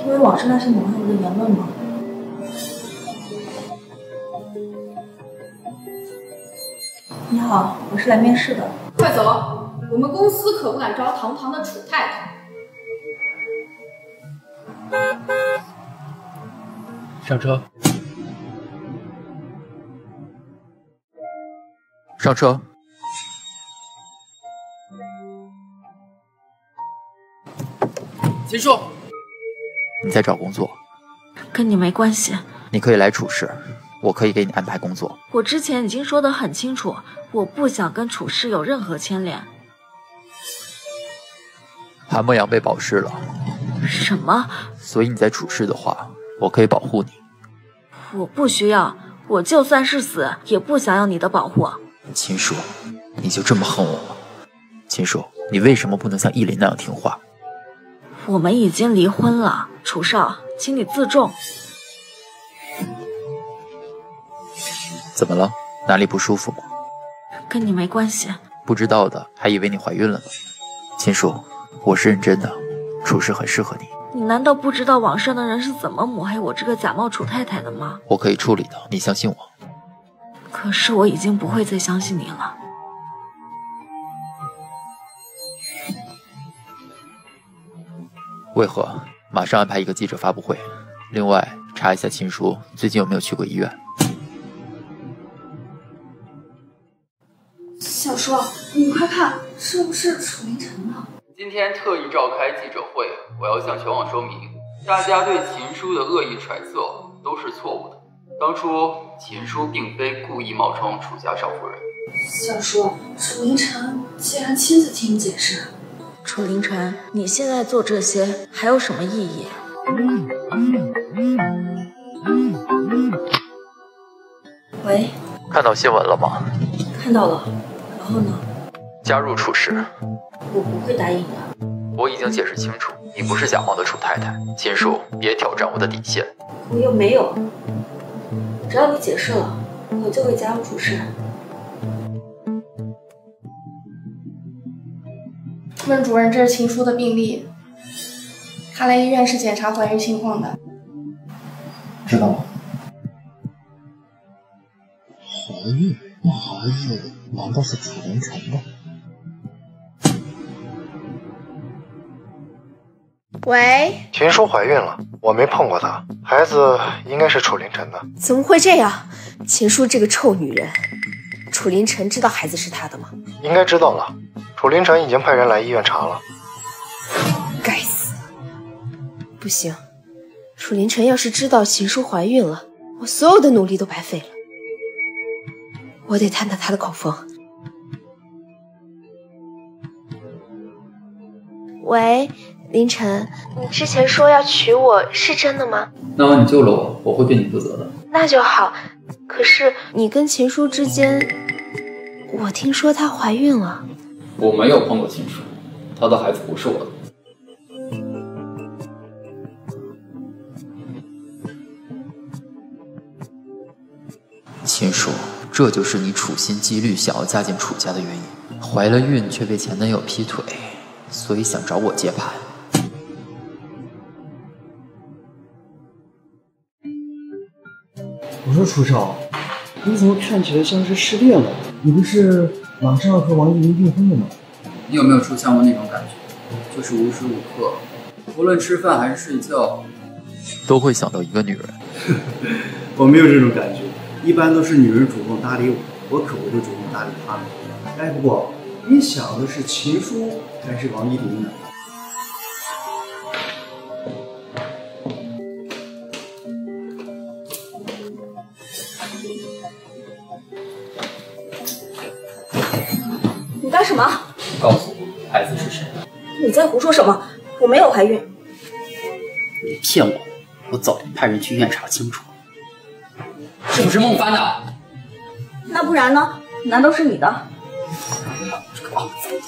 因为网上那些抹黑我的言论吗？你好，我是来面试的。快走！我们公司可不敢招堂堂的楚太太。上车。上车。秦叔，你在找工作？跟你没关系。你可以来处事，我可以给你安排工作。我之前已经说得很清楚，我不想跟处事有任何牵连。韩墨阳被保释了。什么？所以你在处事的话，我可以保护你。我不需要，我就算是死，也不想要你的保护。秦叔，你就这么恨我吗？秦叔，你为什么不能像依林那样听话？我们已经离婚了，楚少，请你自重。怎么了？哪里不舒服吗？跟你没关系。不知道的还以为你怀孕了呢。秦叔，我是认真的，楚氏很适合你。你难道不知道网上的人是怎么抹黑我这个假冒楚太太的吗？我可以处理的，你相信我。可是我已经不会再相信你了。为何？马上安排一个记者发布会。另外，查一下秦叔最近有没有去过医院。小叔，你快看，是不是楚凌晨呢？今天特意召开记者会，我要向全网说明，大家对秦叔的恶意揣测都是错误的。当初秦叔并非故意冒充楚家少夫人。小叔，楚凌晨既然亲自听你解释，楚凌晨，你现在做这些还有什么意义？喂，看到新闻了吗？看到了。然后呢？加入楚氏。我不会答应的。我已经解释清楚，你不是假冒的楚太太。秦叔，别挑战我的底线。我又没有。只要你解释了，我就会加入主事。问主任，这是秦叔的病历。他来医院是检查怀孕情况的。知道了。怀孕？那孩子难道是楚凌晨的？喂，秦叔怀孕了，我没碰过她，孩子应该是楚凌晨的。怎么会这样？秦叔这个臭女人，楚凌晨知道孩子是他的吗？应该知道了，楚凌晨已经派人来医院查了。该死！不行，楚凌晨要是知道秦叔怀孕了，我所有的努力都白费了。我得探探他的口风。喂，凌晨，你之前说要娶我是真的吗？那晚你救了我，我会对你负责的。那就好。可是你跟秦叔之间，我听说她怀孕了。我没有碰过秦叔，他的孩子不是我的。秦叔，这就是你处心积虑想要嫁进楚家的原因。怀了孕却被前男友劈腿，所以想找我接盘。我说楚少，你怎么看起来像是失恋了？你不是马上要和王一鸣订婚了吗？你有没有出现过那种感觉？就是无时无刻，无论吃饭还是睡觉，都会想到一个女人。我没有这种感觉，一般都是女人主动搭理我，我可不会主动搭理她们。哎，不过你想的是秦叔还是王一鸣呢？孩子是谁？你在胡说什么？我没有怀孕。你骗我！我早就派人去医院查清楚了，是不是孟帆的？那不然呢？难道是你的？这个子！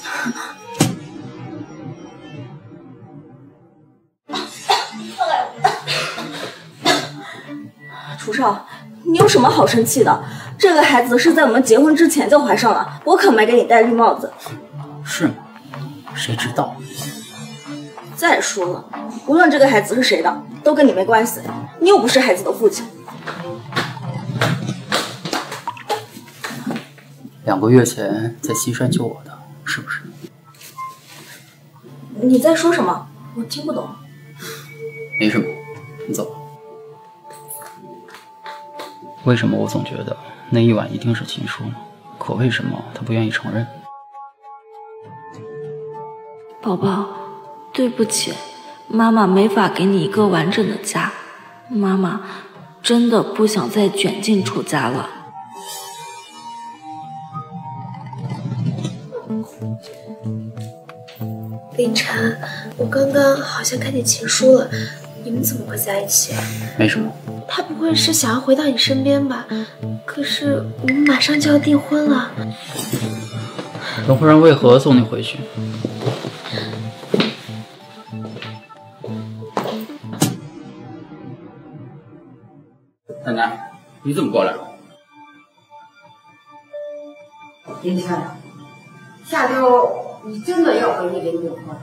楚少，你有什么好生气的？这个孩子是在我们结婚之前就怀上了，我可没给你戴绿帽子。是吗？谁知道？再说了，无论这个孩子是谁的，都跟你没关系，你又不是孩子的父亲。两个月前在西山救我的，是不是？你在说什么？我听不懂。没什么，你走。为什么我总觉得那一晚一定是情书？可为什么他不愿意承认？宝宝，对不起，妈妈没法给你一个完整的家。妈妈真的不想再卷进楚家了。凌晨，我刚刚好像看见情书了，你们怎么会在一起？没什么。他不会是想要回到你身边吧？可是我们马上就要订婚了。董夫人为何送你回去？奶奶，你怎么过来了？林晨，下周你真的要和叶林订婚？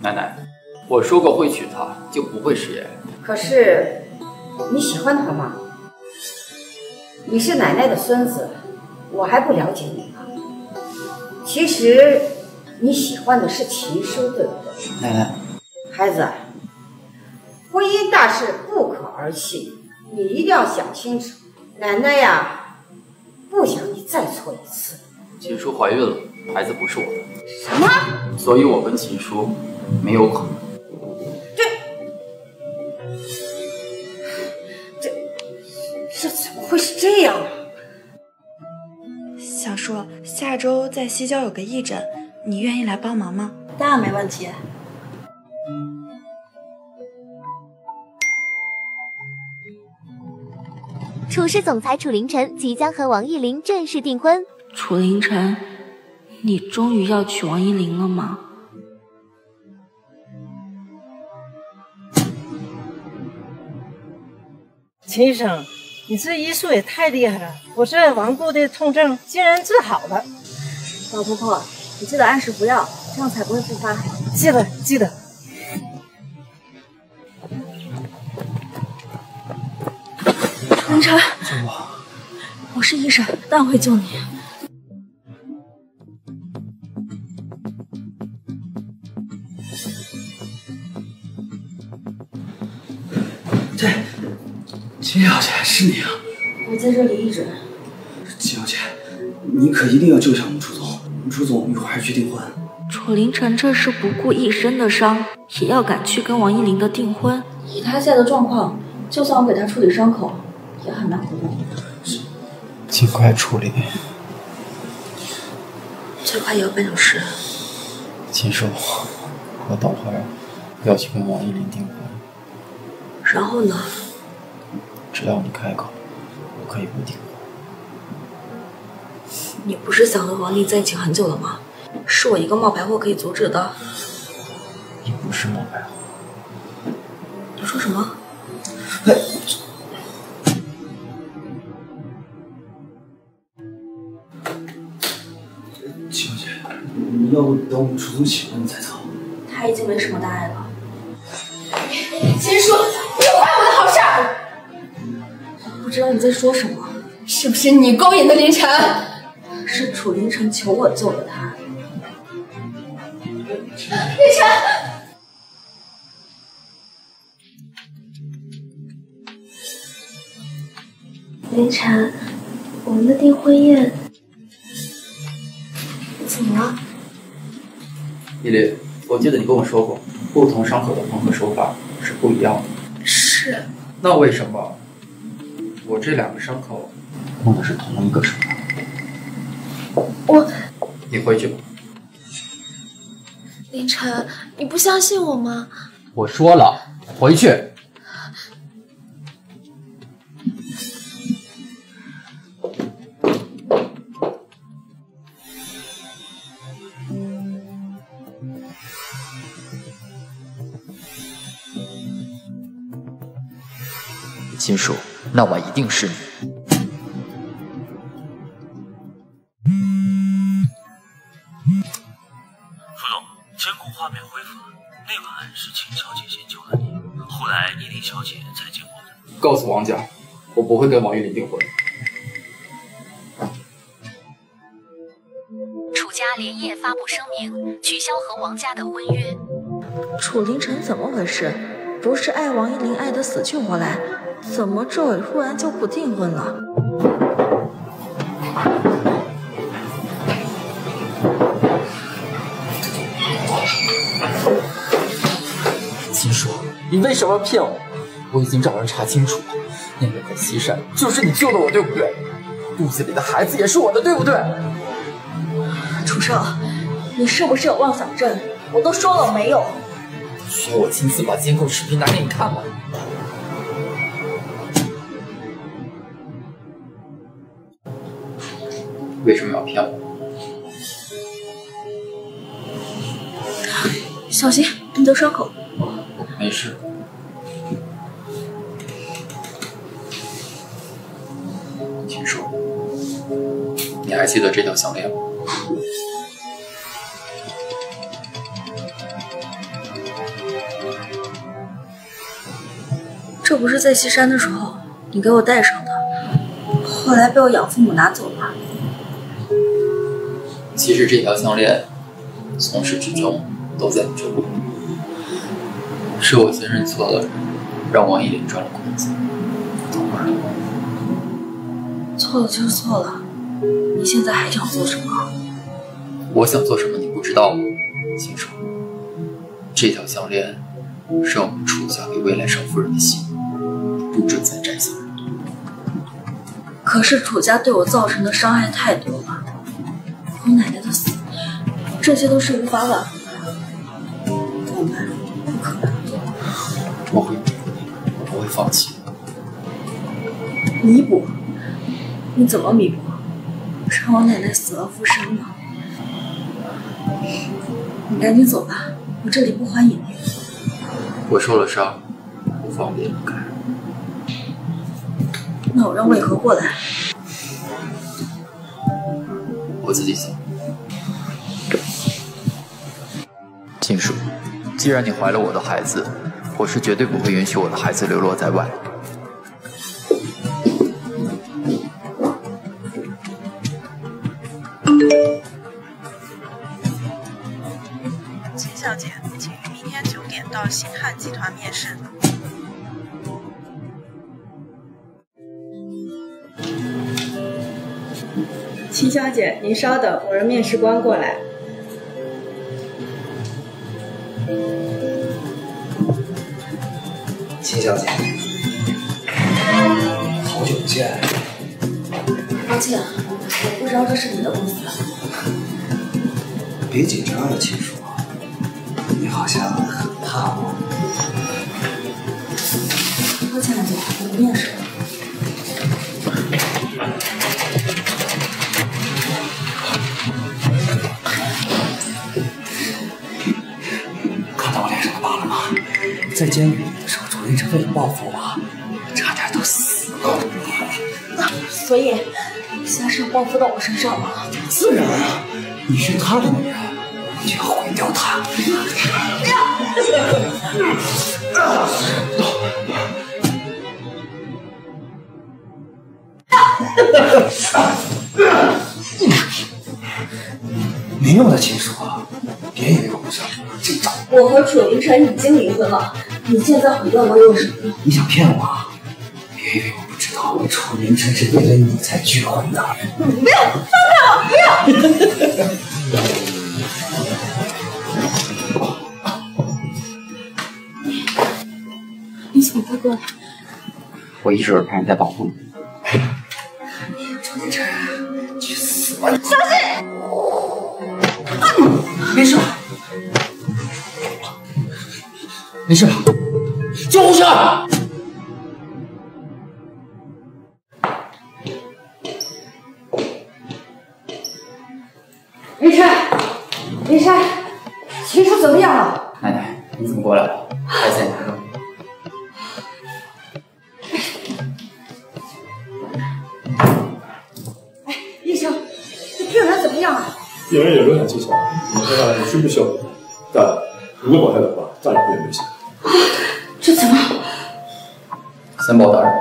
奶奶，我说过会娶她，就不会食言。可是你喜欢她吗？你是奶奶的孙子，我还不了解你吗？其实你喜欢的是秦叔，对不对？奶奶，孩子，婚姻大事不可儿戏，你一定要想清楚。奶奶呀，不想你再错一次。秦叔怀孕了，孩子不是我的。什么？所以我跟秦书没有可能。这怎么会是这样呢？小叔，下周在西郊有个义诊，你愿意来帮忙吗？当然没问题。楚氏总裁楚凌晨即将和王艺林正式订婚。楚凌晨，你终于要娶王艺林了吗？秦医生，你这医术也太厉害了！我这顽固的痛症竟然治好了。老婆婆，你记得按时服药，这样才不会复发。记得，记得。凌晨，救我！我是医生，当然会救你。对，秦小姐是你啊！我在这里一直。秦小姐，你可一定要救下我们楚总，我们楚总一会儿还去订婚。楚凌晨这是不顾一身的伤，也要赶去跟王依林的订婚。以他现在的状况，就算我给他处理伤口，也很难回来。尽快处理。最快也要半小时。秦叔，我等会儿要去跟王依林订婚。然后呢？只要你开口，我可以不订婚。你不是想和王丽在一起很久了吗？是我一个冒牌货可以阻止的？你不是冒牌货。你说什么？秦小姐，你要不等我们楚总醒了你再走？他已经没什么大碍了。秦叔，知道你在说什么？是不是你勾引的林晨？是楚林晨求我救了他。林晨，凌晨，我们的订婚宴怎么了？依林，我记得你跟我说过，不同伤口的缝合手法是不一样的。是。那为什么我这两个伤口用的是同一个手法？我你回去吧。凌晨，你不相信我吗？我说了，回去。那晚一定是你。副总，监控画面恢复了。那晚是秦小姐先救了你，后来依林小姐才见过我。告诉王家，我不会跟王玉林订婚。楚家连夜发布声明，取消和王家的婚约。楚凌晨怎么回事？不是爱王依林爱得死去活来，怎么这会突然就不订婚了？秦叔，你为什么骗我？我已经找人查清楚了，那个可西山就是你救的我，对不对？肚子里的孩子也是我的，对不对？楚少，你是不是有妄想症？我都说了没有。需要我亲自把监控视频拿给你看吗？为什么要骗我？小心你的伤口。没事。你还记得这条项链吗？这不是在西山的时候你给我戴上的，后来被我养父母拿走了。其实这条项链从始至终都在你这里，是我先认错了，让王一林赚了空子。错了就是错了，你现在还想做什么？我想做什么你不知道吗？秦叔，这条项链是我们楚家给未来少夫人的信，不准再摘下来。可是楚家对我造成的伤害太多了，我奶奶的死，这些都是无法挽回的。我们不可能。我会，我不会放弃。弥补？你怎么弥补？让我奶奶死而复生吗？你赶紧走吧，我这里不欢迎你。我受了伤，不方便离开。那我让魏和过来。我自己走。金叔，既然你怀了我的孩子，我是绝对不会允许我的孩子流落在外。秦小姐，请于明天九点到星汉集团面试。秦小姐，您稍等，我让面试官过来。秦小姐，好久不见。抱歉，我不知道这是你的公司。别紧张呀，秦叔，你好像很怕我。抱歉，姐，我不面试。看到我脸上的疤了吗？在监狱里的时候，楚凌晨为了报复我，差点都死了。所以，现在是要报复到我身上吗？自然啊，你是他的女人，我就要毁掉他。没用的，秦叔，别以为我不知道这招。我和楚凌晨已经离婚了，你现在毁掉我有什么用？你想骗我啊？别以为我不知道，楚凌晨是为了你才拒婚的。不要，放开我！不要！你怎么会过来？我一直有派人在保护你。楚凌晨，去死吧！小心！没事没事吧？救护车！林晨，林晨，秦叔怎么样了？奶奶，你怎么过来了？孩子在哪呢？医生，这病人怎么样啊？病人也留下迹象，你看看需不需要？但如果还的话，暂时不危险。这怎么？三宝大人，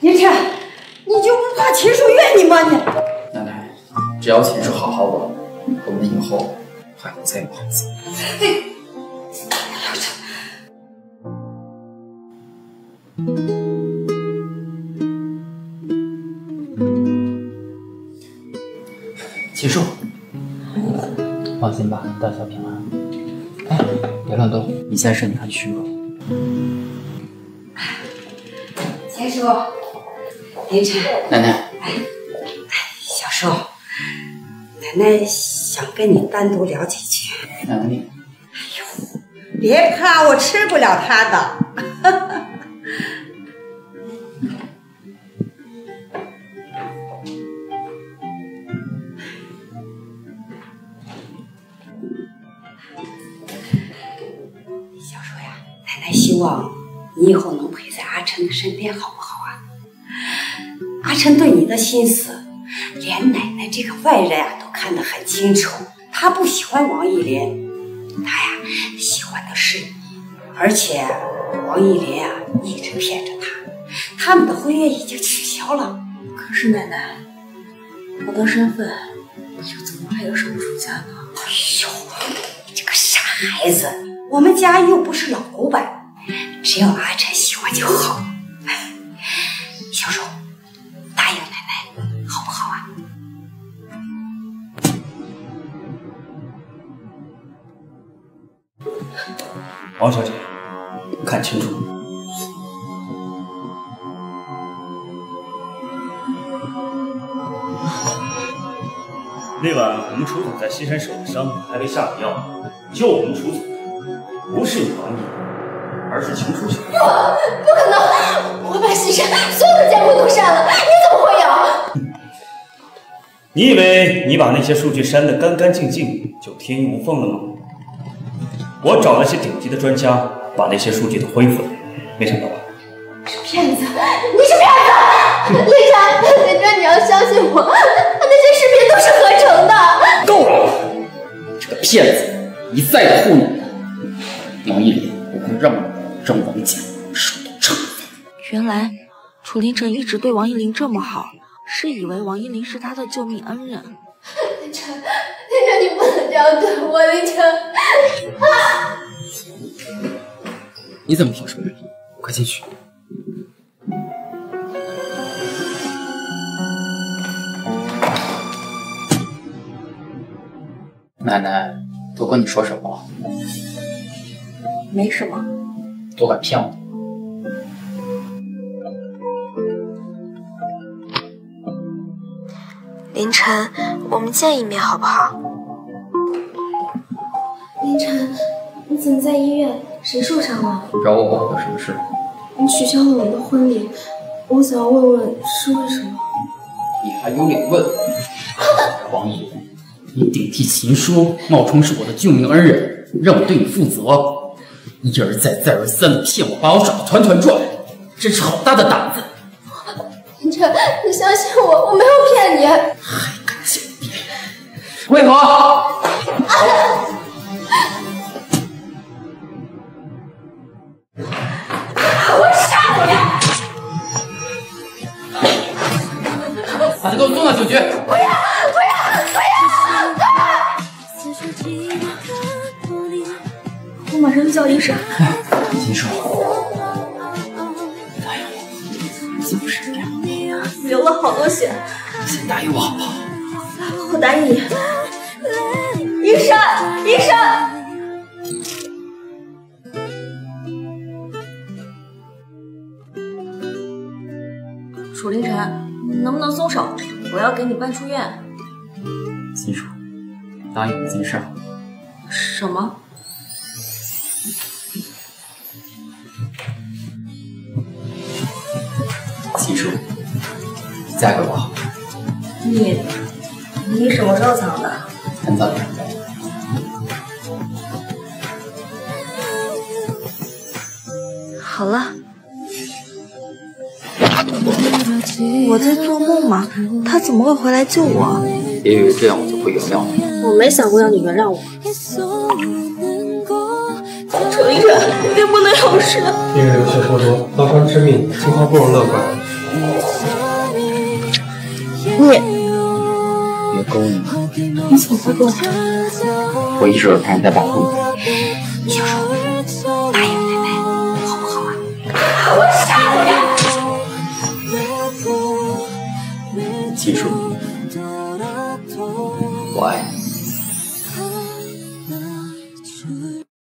林晨，你就不怕秦叔怨你吗？你奶奶，只要秦叔好好的，我们以后还能再有孩子。秦叔，放心吧，大小平安。哎，别乱动，你现在身体很虚弱。钱叔，林晨，奶奶，哎小叔，奶奶想跟你单独聊几句。奶奶你别怕，我吃不了他的。希望你以后能陪在阿琛的身边，好不好啊？阿琛对你的心思，连奶奶这个外人啊都看得很清楚。他不喜欢王一莲，他呀喜欢的是你，而且王一莲啊一直骗着他，他们的婚约已经取消了。可是奶奶，我的身份又怎么配得上出嫁呢？哎呦，你这个傻孩子，我们家又不是老古板，只要阿晨喜欢就好。小叔，答应奶奶好不好啊？王小姐，看清楚，那晚我们楚总在西山受的伤，还被下了药。救我们楚总不是你王毅，而是秦楚小姐。不，不可能！我把西山所有的监控都删了，你怎么会有？你以为你把那些数据删得干干净净就天衣无缝了吗？我找了些顶级的专家，把那些数据都恢复了，没想到吧？是骗子！你是骗子！林晨，林晨，你要相信我，那些视频都是合成的。够了！这个骗子，一再糊弄我，王一莲我会让我让王家受到惩罚。原来楚凌晨一直对王一林这么好，是以为王一林是他的救命恩人。林晨，林晨，你不能这样对我，林晨。啊！你怎么跑出来了？快进去。奶奶都跟你说什么了？没什么，都敢骗我！凌晨，我们见一面好不好？凌晨，你怎么在医院？谁受伤了？找我有什么事？你取消了我们的婚礼，我想要问问是为什么？你还有脸问？王爷，你顶替秦叔，冒充是我的救命恩人，让我对你负责，一而再再而三的骗我，把我耍得团团转，真是好大的胆子！林晨，你相信我，我没有骗你。为何？我杀你！把他给我送到警局！不要！马上就叫医生。秦叔，就是这样，流了好多血。先答应我好不好？我答应你。医生，医生。楚凌晨，能不能松手？我要给你办出院。秦叔，答应我一件事。什么？秦叔，嫁给我。你，你什么时候藏的？很早就藏在。好了。我在做梦吗？他怎么会回来救我？别以为这样我就会原谅你。我没想过让你原谅我。楚凌晨，你不能有事。因为流血过多，刀伤致命，情况不容乐观。你，别勾引我。你怎么会跟我？我一直有看人在保护你。小叔，答应妹妹，好不好啊？我杀了你！秦叔，我爱你。